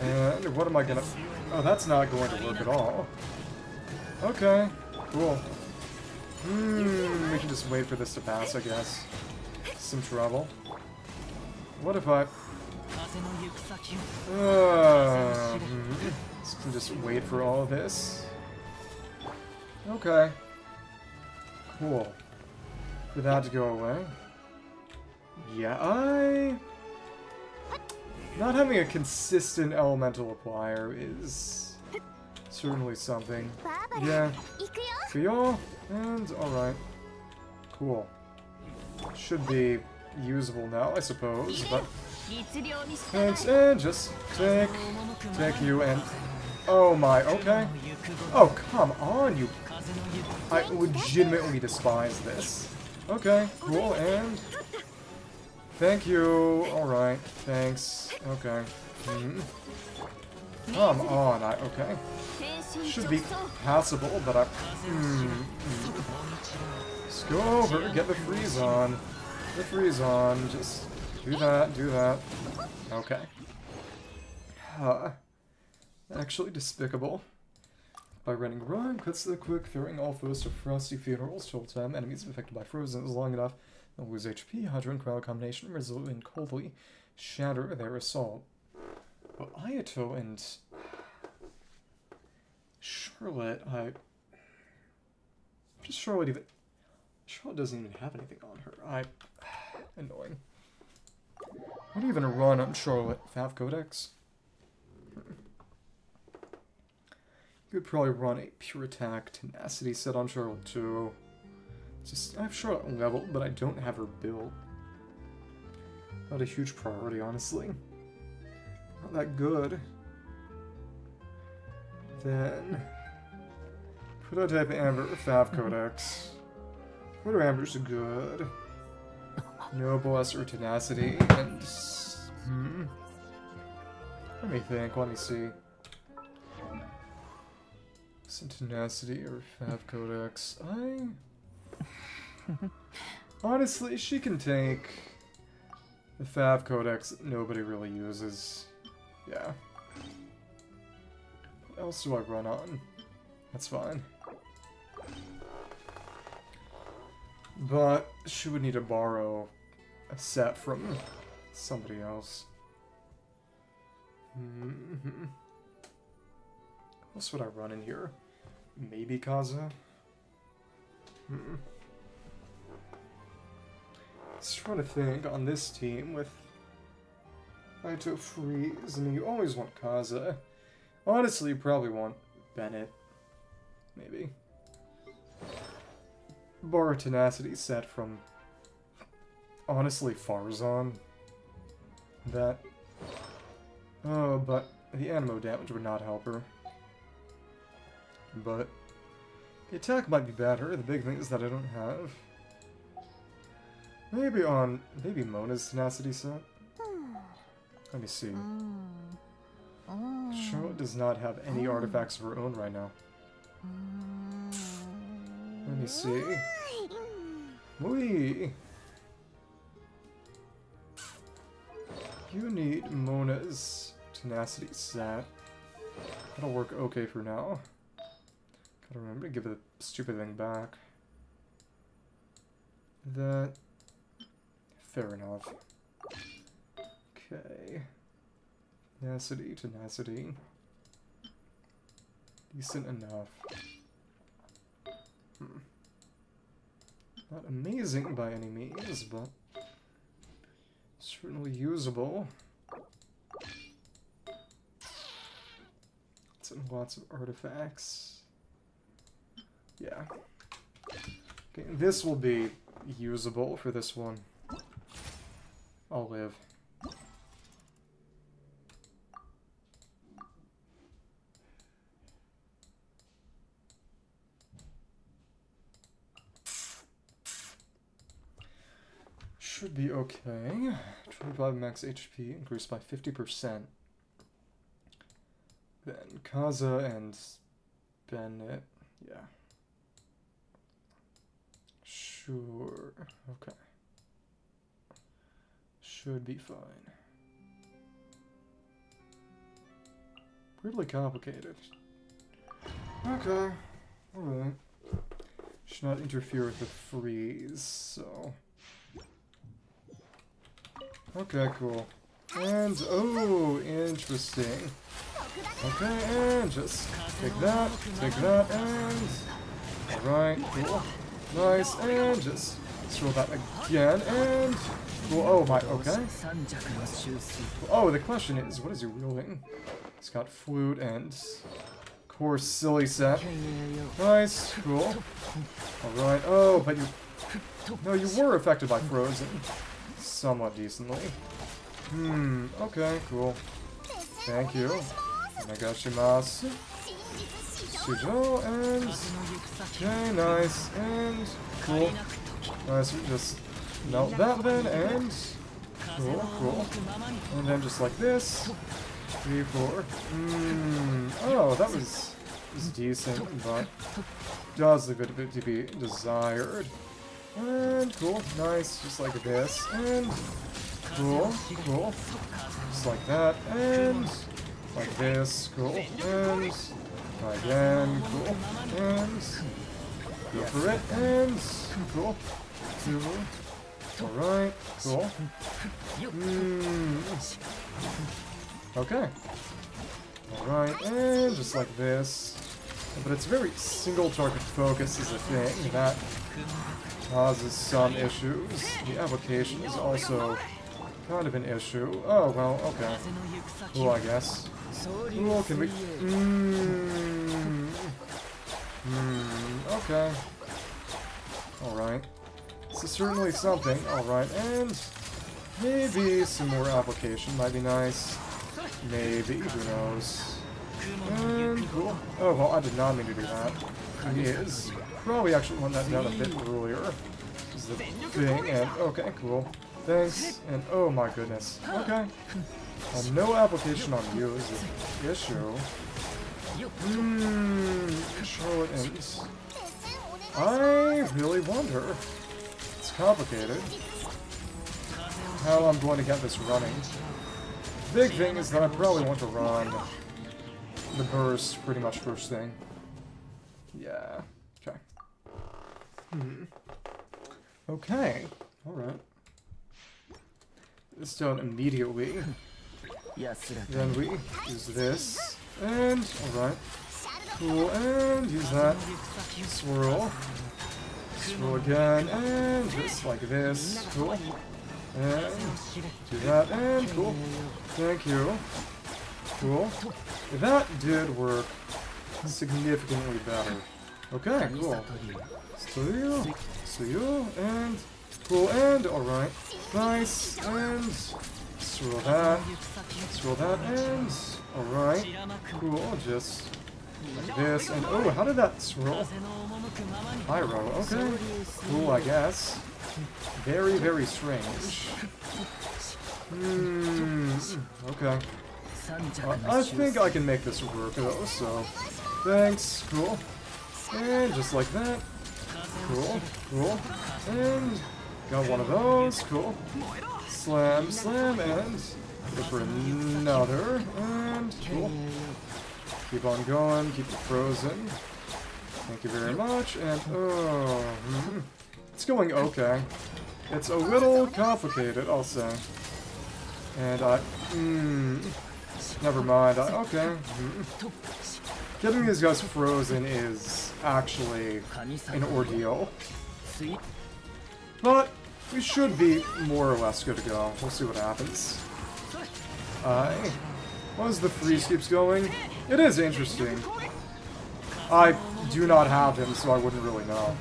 and what am I gonna? Oh, that's not going to work at all. Okay, cool. Hmm, we can just wait for this to pass, I guess. Some trouble. What if I... Uh, Can just wait for all of this. Okay. Cool. For that to go away. Yeah, I... Not having a consistent elemental applier is Certainly something. Yeah. Feel? And alright. Cool. Should be usable now, I suppose, but... Thanks, and just take... Take you and... Oh my, okay. Oh, come on, you... I legitimately despise this. Okay, cool, and... Thank you, alright, thanks, okay. Mm -hmm. Oh, oh on. I, okay. Should be passable, but I... Mm, mm. go over, get the freeze on. The freeze on. Just do that, do that. Okay. Huh. Actually despicable. By running rhyme, cuts to the quick, throwing all foes to frosty funerals, till time enemies affected by frozen is long enough, they'll lose HP, Hydro and Cryo combination, result in coldly shatter their assault. But Ayato and Charlotte, I'm just Charlotte even Charlotte doesn't even have anything on her. I [sighs] annoying. What even run on Charlotte? Fav Codex? You could probably run a pure attack tenacity set on Charlotte too. Just I have Charlotte leveled, but I don't have her built. Not a huge priority, honestly. Not that good. Then prototype Amber Fav Codex. Proto Amber's good. Noblesse or tenacity and hmm. Let me think, let me see. Some tenacity or Fav Codex. I [laughs] honestly she can take the Fav Codex that nobody really uses. Yeah. What else do I run on? That's fine. But she would need to borrow a set from somebody else. hmm What else would I run in here? Maybe Kaza? Hmm. Just trying to think on this team with Ayato Freeze. I mean, you always want Kaza. Honestly, you probably want Bennett. Maybe. Borrow Tenacity set from honestly Faruzan. That. Oh, but the Anemo damage would not help her. But the attack might be better. The big thing is that I don't have. Maybe on maybe Mona's tenacity set. Let me see. Mm. Charlotte mm. does not have any oh. artifacts of her own right now. Mm. Let me see. Wee. You need Mona's tenacity set. That'll work okay for now. Gotta remember to give the stupid thing back. That. Fair enough. Okay. Tenacity, tenacity. Decent enough. Hmm. Not amazing by any means, but certainly usable. Lots of artifacts. Yeah. Okay, this will be usable for this one. I'll live. Should be okay. 25 max HP increased by 50%. Then Kaza and Bennett. Yeah. Sure. Okay. Should be fine. Weirdly complicated. Okay. Alright. Should not interfere with the freeze, so... Okay, cool. And, oh, interesting. Okay, and just take that, take that, and... Alright, cool. Nice, and just throw that again, and... Cool, oh my, okay. Oh, the question is, what is he wielding? He's got flute and... course silly set. Nice, cool. Alright, oh, but you... No, you were affected by Frozen somewhat decently. Hmm, okay, cool. Thank you. Nagashimasu. Sujo and... Okay, nice, and... Cool. Nice, we just melt that then, and... Cool, cool. And then just like this. Three, four. Hmm. oh, that was, was decent, but does leave it a bit to be desired. And cool, nice, just like this. And cool, cool. Just like that. And like this, cool. And again, cool. And go for it. And cool. Cool. Alright, cool. Mm. Okay. Alright, and just like this. But it's very single target focus is a thing that causes some issues. The application is also kind of an issue. Oh, well, okay. Cool, I guess. Cool, can we... Mmm... Mmm, okay. Alright. So certainly something. Alright, and... Maybe some more application might be nice. Maybe, who knows. And cool. Oh, well, I did not mean to do that. He is we actually won that down a bit earlier. thing, and okay, cool. Thanks, and oh my goodness. Okay. No application on you is an issue. Hmm, Charlotte Inns. I really wonder. It's complicated. How I'm going to get this running. Big thing is that I probably want to run the burst pretty much first thing. Yeah. Hmm. Okay. Alright. This done immediately. Then we use this. And, alright. Cool, and use that. Swirl. Swirl again, and just like this. Cool. And do that, and cool. Thank you. Cool. That did work significantly better. Okay, cool. Suyu, Suyu, and cool, and alright. Nice, and throw that, throw that, and alright. Cool, just like this, and oh, how did that swirl? Pyro, okay. Cool, I guess. Very, very strange. Hmm, okay. Uh, I think I can make this work though, so thanks, cool. And just like that, Cool, cool. And got one of those, cool. Slam, slam, and go for another, and cool. Keep on going, keep it frozen. Thank you very much, and oh, hmm. it's going okay. It's a little complicated, I'll say. And I, hmm. never mind, I, okay. Hmm. Getting these guys frozen is actually an ordeal. But we should be more or less good to go. We'll see what happens. Uh, I... Once the freeze keeps going, it is interesting. I do not have him, so I wouldn't really know.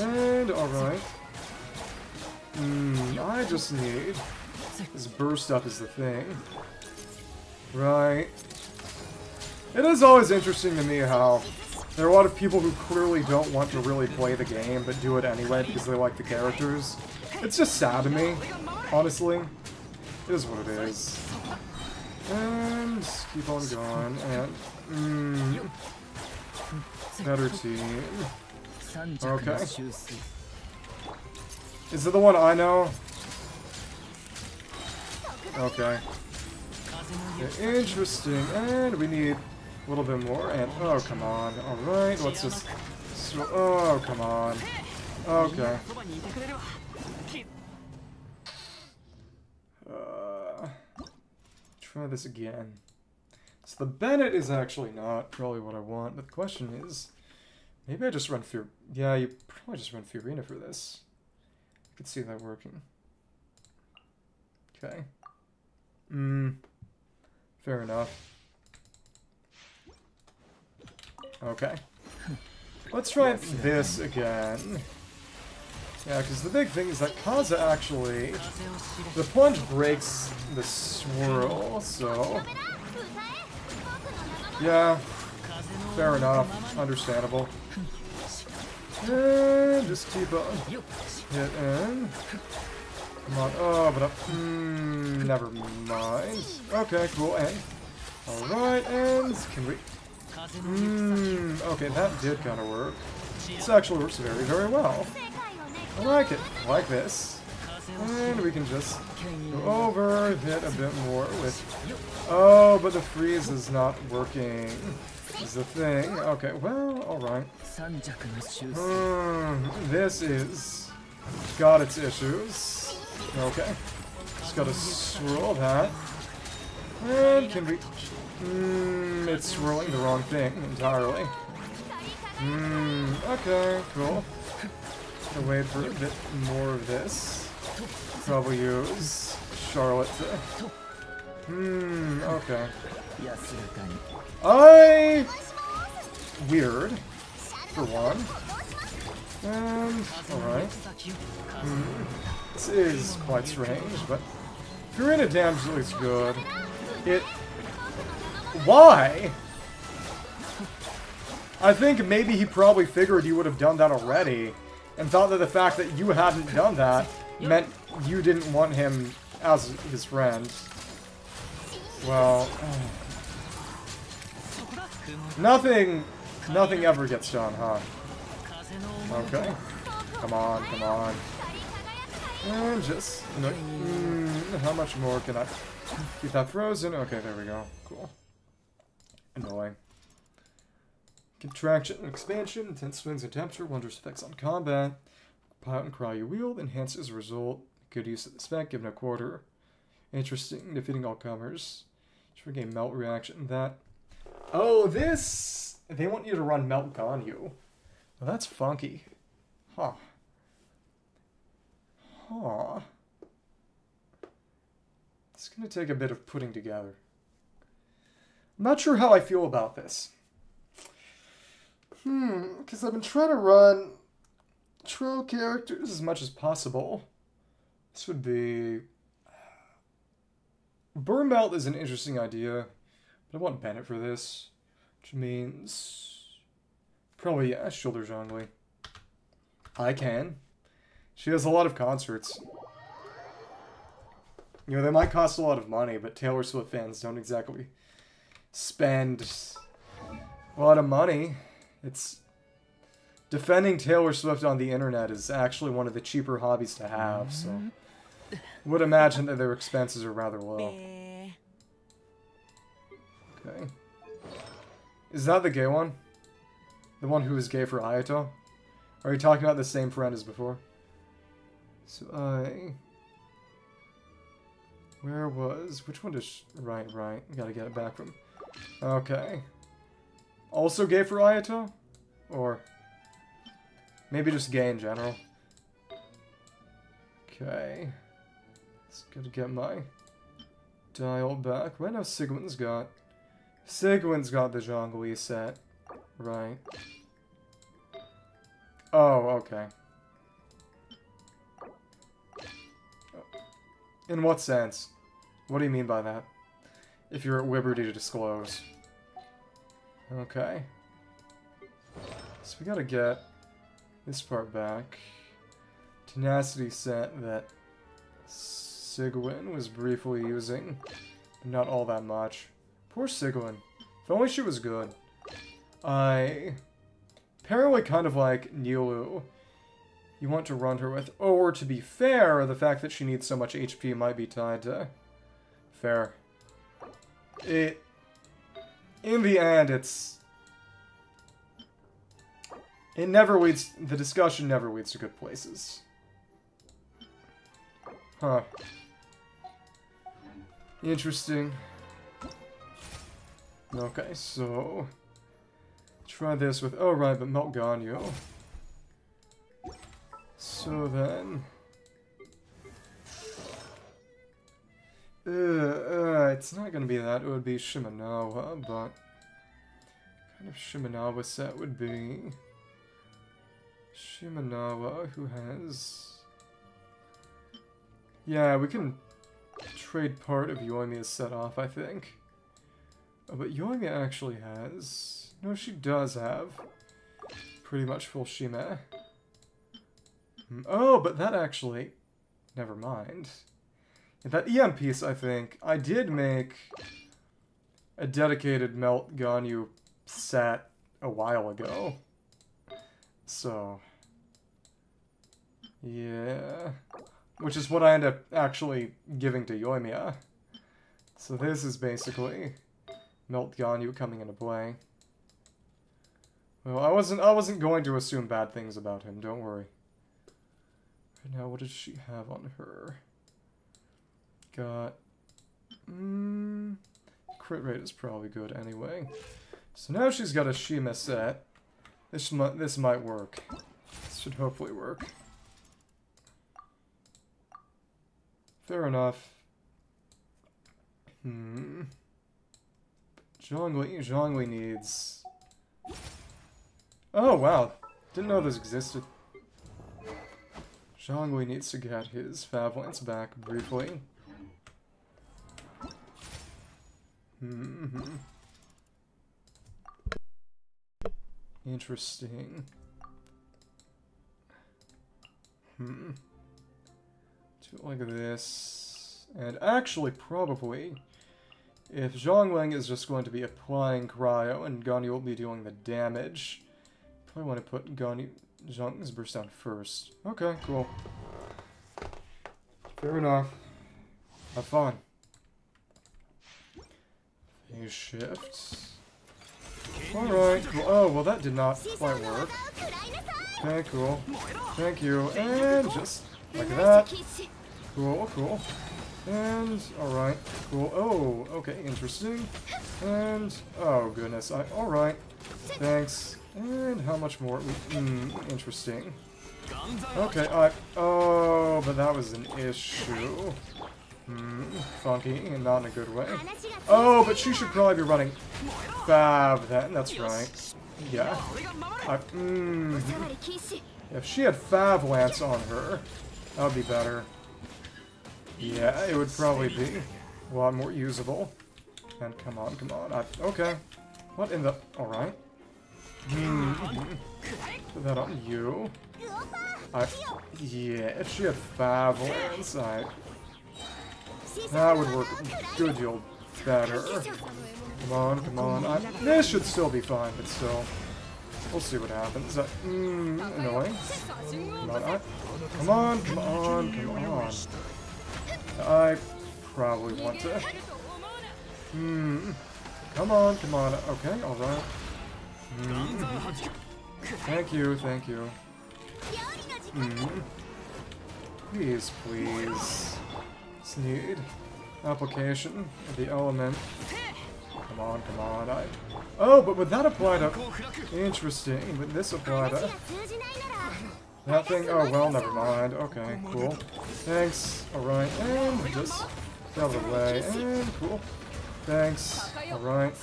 And, alright. Hmm, I just need... This burst up is the thing. Right. It is always interesting to me how there are a lot of people who clearly don't want to really play the game, but do it anyway because they like the characters. It's just sad to me, honestly. It is what it is. And keep on going, and... Mm, better team. Okay. Is it the one I know? Okay. Interesting, and we need a little bit more, and oh, come on. Alright, let's just... Oh, come on. Okay. Uh, try this again. So the Bennett is actually not really what I want, but the question is... Maybe I just run through. Yeah, you probably just run Furina for this. I could see that working. Okay. Mmm. Fair enough. Okay. Let's try this again. Yeah, because the big thing is that Kaza actually... The plunge breaks the swirl, so... Yeah, fair enough. Understandable. And just keep up. Hit in. Come on. Oh, but up. Mm, never mind. Okay, cool. And. Alright, and. Can we. Mm, okay, that did kind of work. This actually works very, very well. I like it. Like this. And we can just go over, it a bit more with... Oh, but the freeze is not working. Is the thing. Okay, well, alright. Mm, this is... Got its issues. Okay. Just gotta swirl that. It can be. Mm, it's rolling the wrong thing entirely. Mm, okay, cool. I'll wait for a bit more of this. Probably use Charlotte to... Hmm, okay. I... Weird, for one. And, alright. Hmm. this is quite strange, but... Karina Damsel it's good. It... Why? I think maybe he probably figured you would have done that already, and thought that the fact that you hadn't done that meant you didn't want him as his friend. Well... [sighs] Nothing... Nothing ever gets done, huh? Okay. Come on, come on. And just... Mm, how much more can I keep that frozen? Okay, there we go. Cool. Annoying. Contraction and expansion, intense swings in temperature, wondrous effects on combat. Pilot and cry you wield, enhances result. Good use of the spec, given a quarter. Interesting, defeating all comers. Should regain melt reaction. That. Oh, this! They want you to run melt Ganyu. Well, that's funky. Huh. Huh. It's gonna take a bit of putting together. I'm not sure how I feel about this. Hmm, because I've been trying to run troll characters as much as possible. This would be. [sighs] Burn Melt is an interesting idea, but I want Bennett for this, which means. Probably, yeah, Shoulder Zhongli. I can. She has a lot of concerts. You know, they might cost a lot of money, but Taylor Swift fans don't exactly spend a lot of money. It's defending Taylor Swift on the internet is actually one of the cheaper hobbies to have, so mm-hmm. would imagine that their expenses are rather low. Okay. Is that the gay one? The one who was gay for Ayato? Are you talking about the same friend as before? So I... Where was... Which one does... Right, right. Gotta get it back from... Okay. Also gay for Ayato? Or... Maybe just gay in general? Okay. Just gotta get my dial back. Right now Sigewinne's got... Sigewinne's got the Zhongli set. Right. Oh, okay. In what sense? What do you mean by that? If you're at liberty to disclose. Okay. So we gotta get this part back. Tenacity set that Sigewinne was briefly using, but not all that much. Poor Sigewinne. If only she was good. I... Apparently kind of like Nilu. You want to run her with... Or, to be fair, the fact that she needs so much HP might be tied to... Fair. It... In the end, it's... It never leads... The discussion never leads to good places. Huh. Interesting. Okay, so... Try this with... Oh, right, but Melt Ganyu. So then... Uh, uh, it's not gonna be that. It would be Shimanawa, but... kind of Shimanawa set would be... Shimanawa, who has... Yeah, we can trade part of Yoimiya's set off, I think. Oh, but Yoimiya actually has... No, she does have pretty much full Shime. Hmm, Oh, but that actually... Never mind. That EM piece, I think, I did make a dedicated Melt Ganyu set a while ago. So... Yeah... Which is what I end up actually giving to Yoimiya. So this is basically Melt Ganyu coming into play. Well, I wasn't I wasn't going to assume bad things about him, don't worry. Right now, what does she have on her? Got... Mm, crit rate is probably good anyway. So now she's got a Shima set. This might, this might work. This should hopefully work. Fair enough. Hmm. Zhongli, Zhongli needs... Oh, wow. Didn't know this existed. Zhongli needs to get his Favlance back briefly. Hmm. Interesting. Hmm. Do it like this. And actually, probably, if Zhongling is just going to be applying Cryo and Ganyu will be doing the damage, probably want to put Ganyu, Zhongling's burst down first. Okay, cool. Fair enough. Have fun. Phase shift. Alright, cool. Oh, well that did not quite work. Okay, cool. Thank you. And just like that. Cool, cool. And, alright, cool. Oh, okay, interesting. And, oh goodness, I, alright. Thanks. And how much more? Hmm, interesting. Okay, I, oh, but that was an issue. Hmm, funky, and not in a good way. Oh, but she should probably be running Fav then, that's right. Yeah. I, mm, if she had Fav Lance on her, that would be better. Yeah, it would probably be a lot more usable. And come on, come on. I, okay. What in the... Alright. Put that on you. I... Yeah, if she had Fav Lance, I... That would work a good deal better. Come on, come on. I, this should still be fine, but still. We'll see what happens. Uh, mm, annoying. Come on, I, come on, come on, come on. I probably want to. Hmm. Come on, come on. Okay, alright. Thank you, thank you. Hmm. Please, please. Just need application of the element. Come on, come on. I... Oh, but would that apply to... Interesting. Would this apply to... That thing? Oh, well, never mind. Okay, cool. Thanks. Alright, and just out of the way. And cool. Thanks. Alright.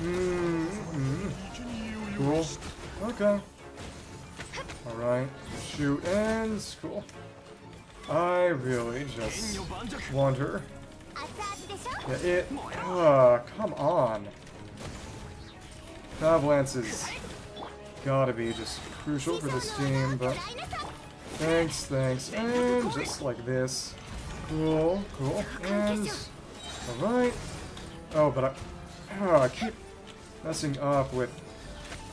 Mm -hmm. Cool. Okay. Alright. Shoot, and cool. I really just want her. Yeah, it... Uh, come on. Avalanche is gotta be just crucial for this team, but... Thanks, thanks, and just like this. Cool, cool, and... Alright. Oh, but I... Oh, I keep messing up with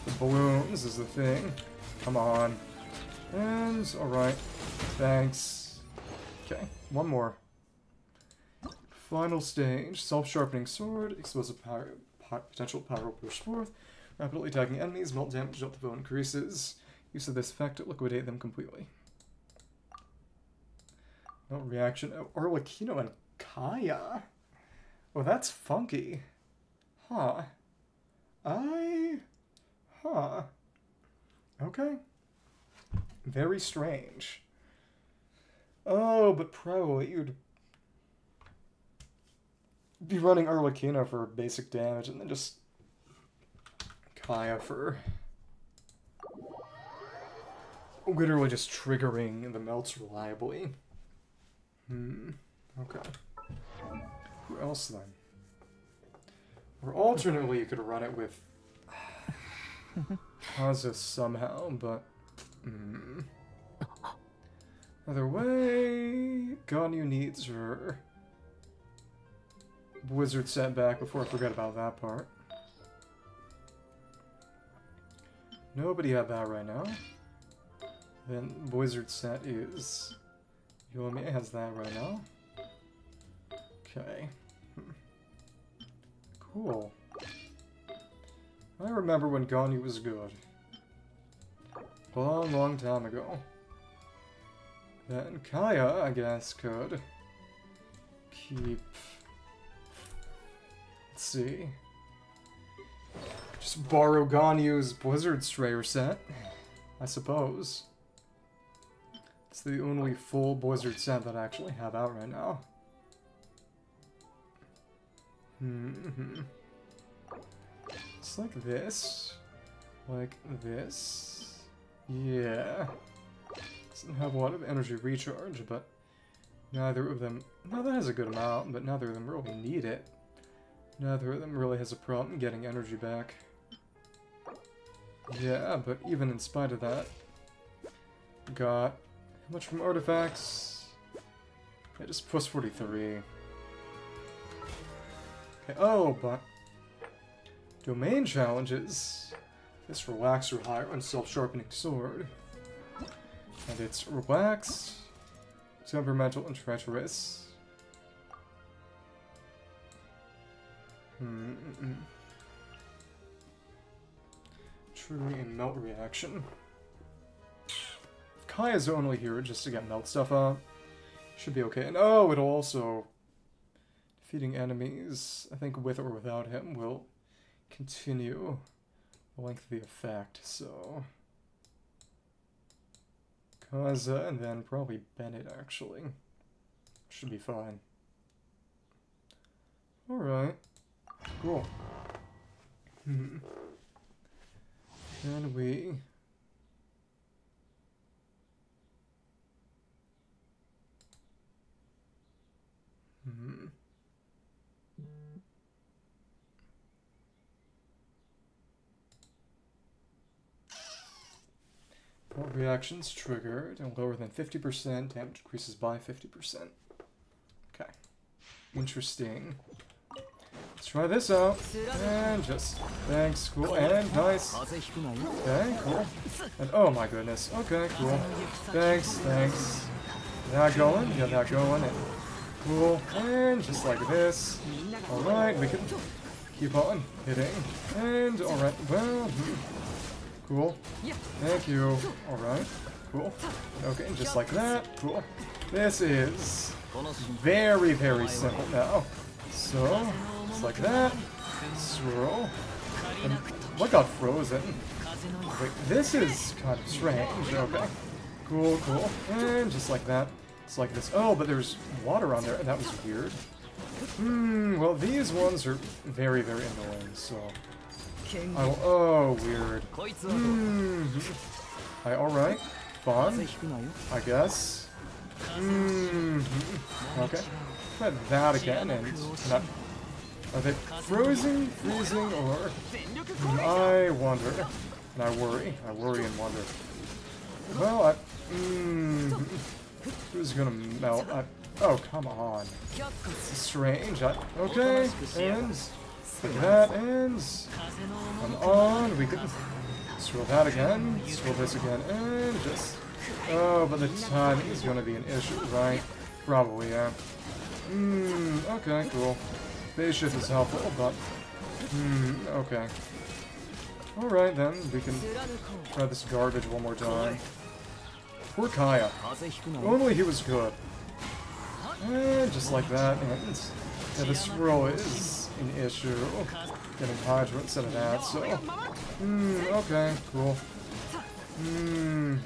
the balloons is the thing. Come on. And, alright. Thanks. Okay, one more. Final stage. Self-sharpening sword. Explosive power, potential power push forth. Rapidly attacking enemies, melt damage up the foe increases. Use of this effect to liquidate them completely. No reaction. Oh, Arlecchino and Kaeya. Oh, that's funky. Huh. I... Huh. Okay. Very strange. Oh, but probably you'd be running Arlecchino for basic damage and then just Kaeya for literally just triggering the melts reliably. Hmm. Okay. Who else then? Or alternately, you could run it with [laughs] Kazuha somehow, but. Hmm. Other way, Ganyu needs her wizard set back before I forget about that part. Nobody have that right now. Then wizard set is Yomi has that right now. Okay. Hmm. Cool. I remember when Ganyu was good. Long, long time ago. Then Kaeya, I guess, could keep... Let's see. Just borrow Ganyu's Blizzard Strayer set, I suppose. It's the only full Blizzard set that I actually have out right now. Hmm. It's like this. Like this. Yeah. Doesn't have a lot of energy recharge, but neither of them... No, that has a good amount, but neither of them really need it. Neither of them really has a problem getting energy back. Yeah, but even in spite of that, got how much from artifacts? Yeah, just plus 43. Oh, but domain challenges. This relaxer higher on self-sharpening sword. And it's relaxed, temperamental, and treacherous. Hmm. -mm. -mm. Triggering a melt reaction. Kaeya's only here just to get melt stuff up. Should be okay. And oh, it'll also... Defeating enemies, I think with or without him, will continue the length of the effect, so... Kazuha, and then probably Bennett, actually. Should be fine. Alright. Cool. Hmm. Can we... Hmm. All reactions triggered and lower than 50%, damage increases by 50%. Okay. Interesting. Let's try this out. And just, thanks, cool, and nice. Okay, cool. And oh my goodness, okay, cool. Thanks, thanks. That going, yeah, that going, and cool. And just like this. Alright, we can keep on hitting. And alright, well, hmm. Cool. Thank you. Alright. Cool. Okay, just like that. Cool. This is very, very simple now. So, just like that. Swirl. And what got frozen? Wait, this is kind of strange. Okay. Cool, cool. And just like that. It's like this. Oh, but there's water on there, and that was weird. Hmm, well, these ones are very, very annoying, so... Oh, oh, weird. Mm. Hi, alright. Fun. I guess. Mm. Okay. Try that again and not. Are they frozen, freezing, or. I wonder. And I worry. I worry and wonder. Well, I. Mm, who's gonna melt? I, oh, come on. Strange. I, okay, and. Like that, ends. Come on, we can... Swirl that again, swirl this again, and just... Oh, but the time is gonna be an issue, right? Probably, yeah. Hmm, okay, cool. Base shift is helpful, but... Hmm, okay. Alright then, we can try this garbage one more time. Poor Kaeya. Only he was good. And just like that, and... Yeah, this swirl is an issue. Oh, getting Hydro instead of that, so... Okay, cool. Mm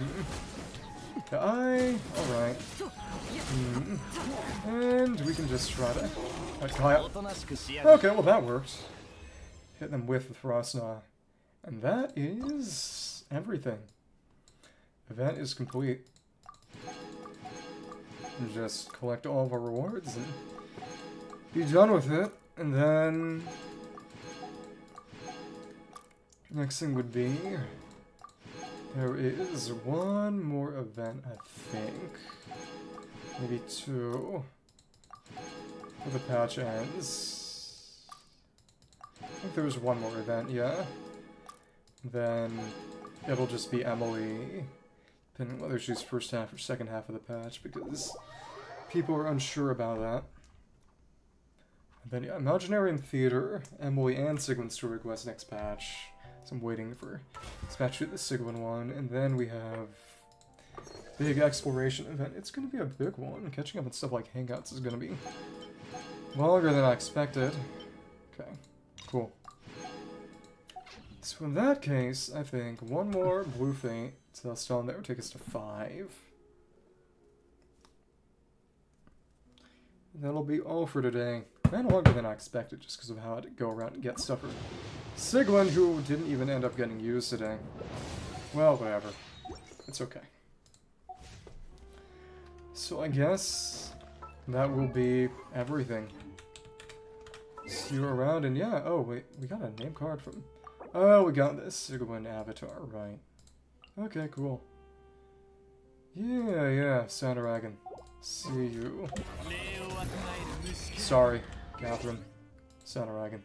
Alright. Hmm. And we can just try to... Okay, well that works. Hit them with the Thrasna. And that is... everything. Event is complete. Just collect all of our rewards and be done with it. And then next thing would be there is one more event, I think. Maybe two. Before the patch ends. I think there was one more event, yeah. Then it'll just be Emilie, depending whether she's first half or second half of the patch, because people are unsure about that. And then yeah, Imaginarium Theater, Emilie and Sigmund's to request next patch. So I'm waiting for this patch to the Sigmund one, and then we have big exploration event. It's gonna be a big one. Catching up on stuff like Hangouts is gonna be longer than I expected. Okay, cool. So in that case, I think one more blue feint Celestine that would take us to five. That'll be all for today. Ran longer than I expected just because of how I had to go around and get stuff for Sigewinne, who didn't even end up getting used today. Well, whatever. It's okay. So I guess that will be everything. See you around, and yeah, oh wait, we got a name card from... Oh, we got this Sigewinne avatar, right. Okay, cool. Yeah, yeah, Sandragon. See you. Sorry, Katheryne. Sandragon.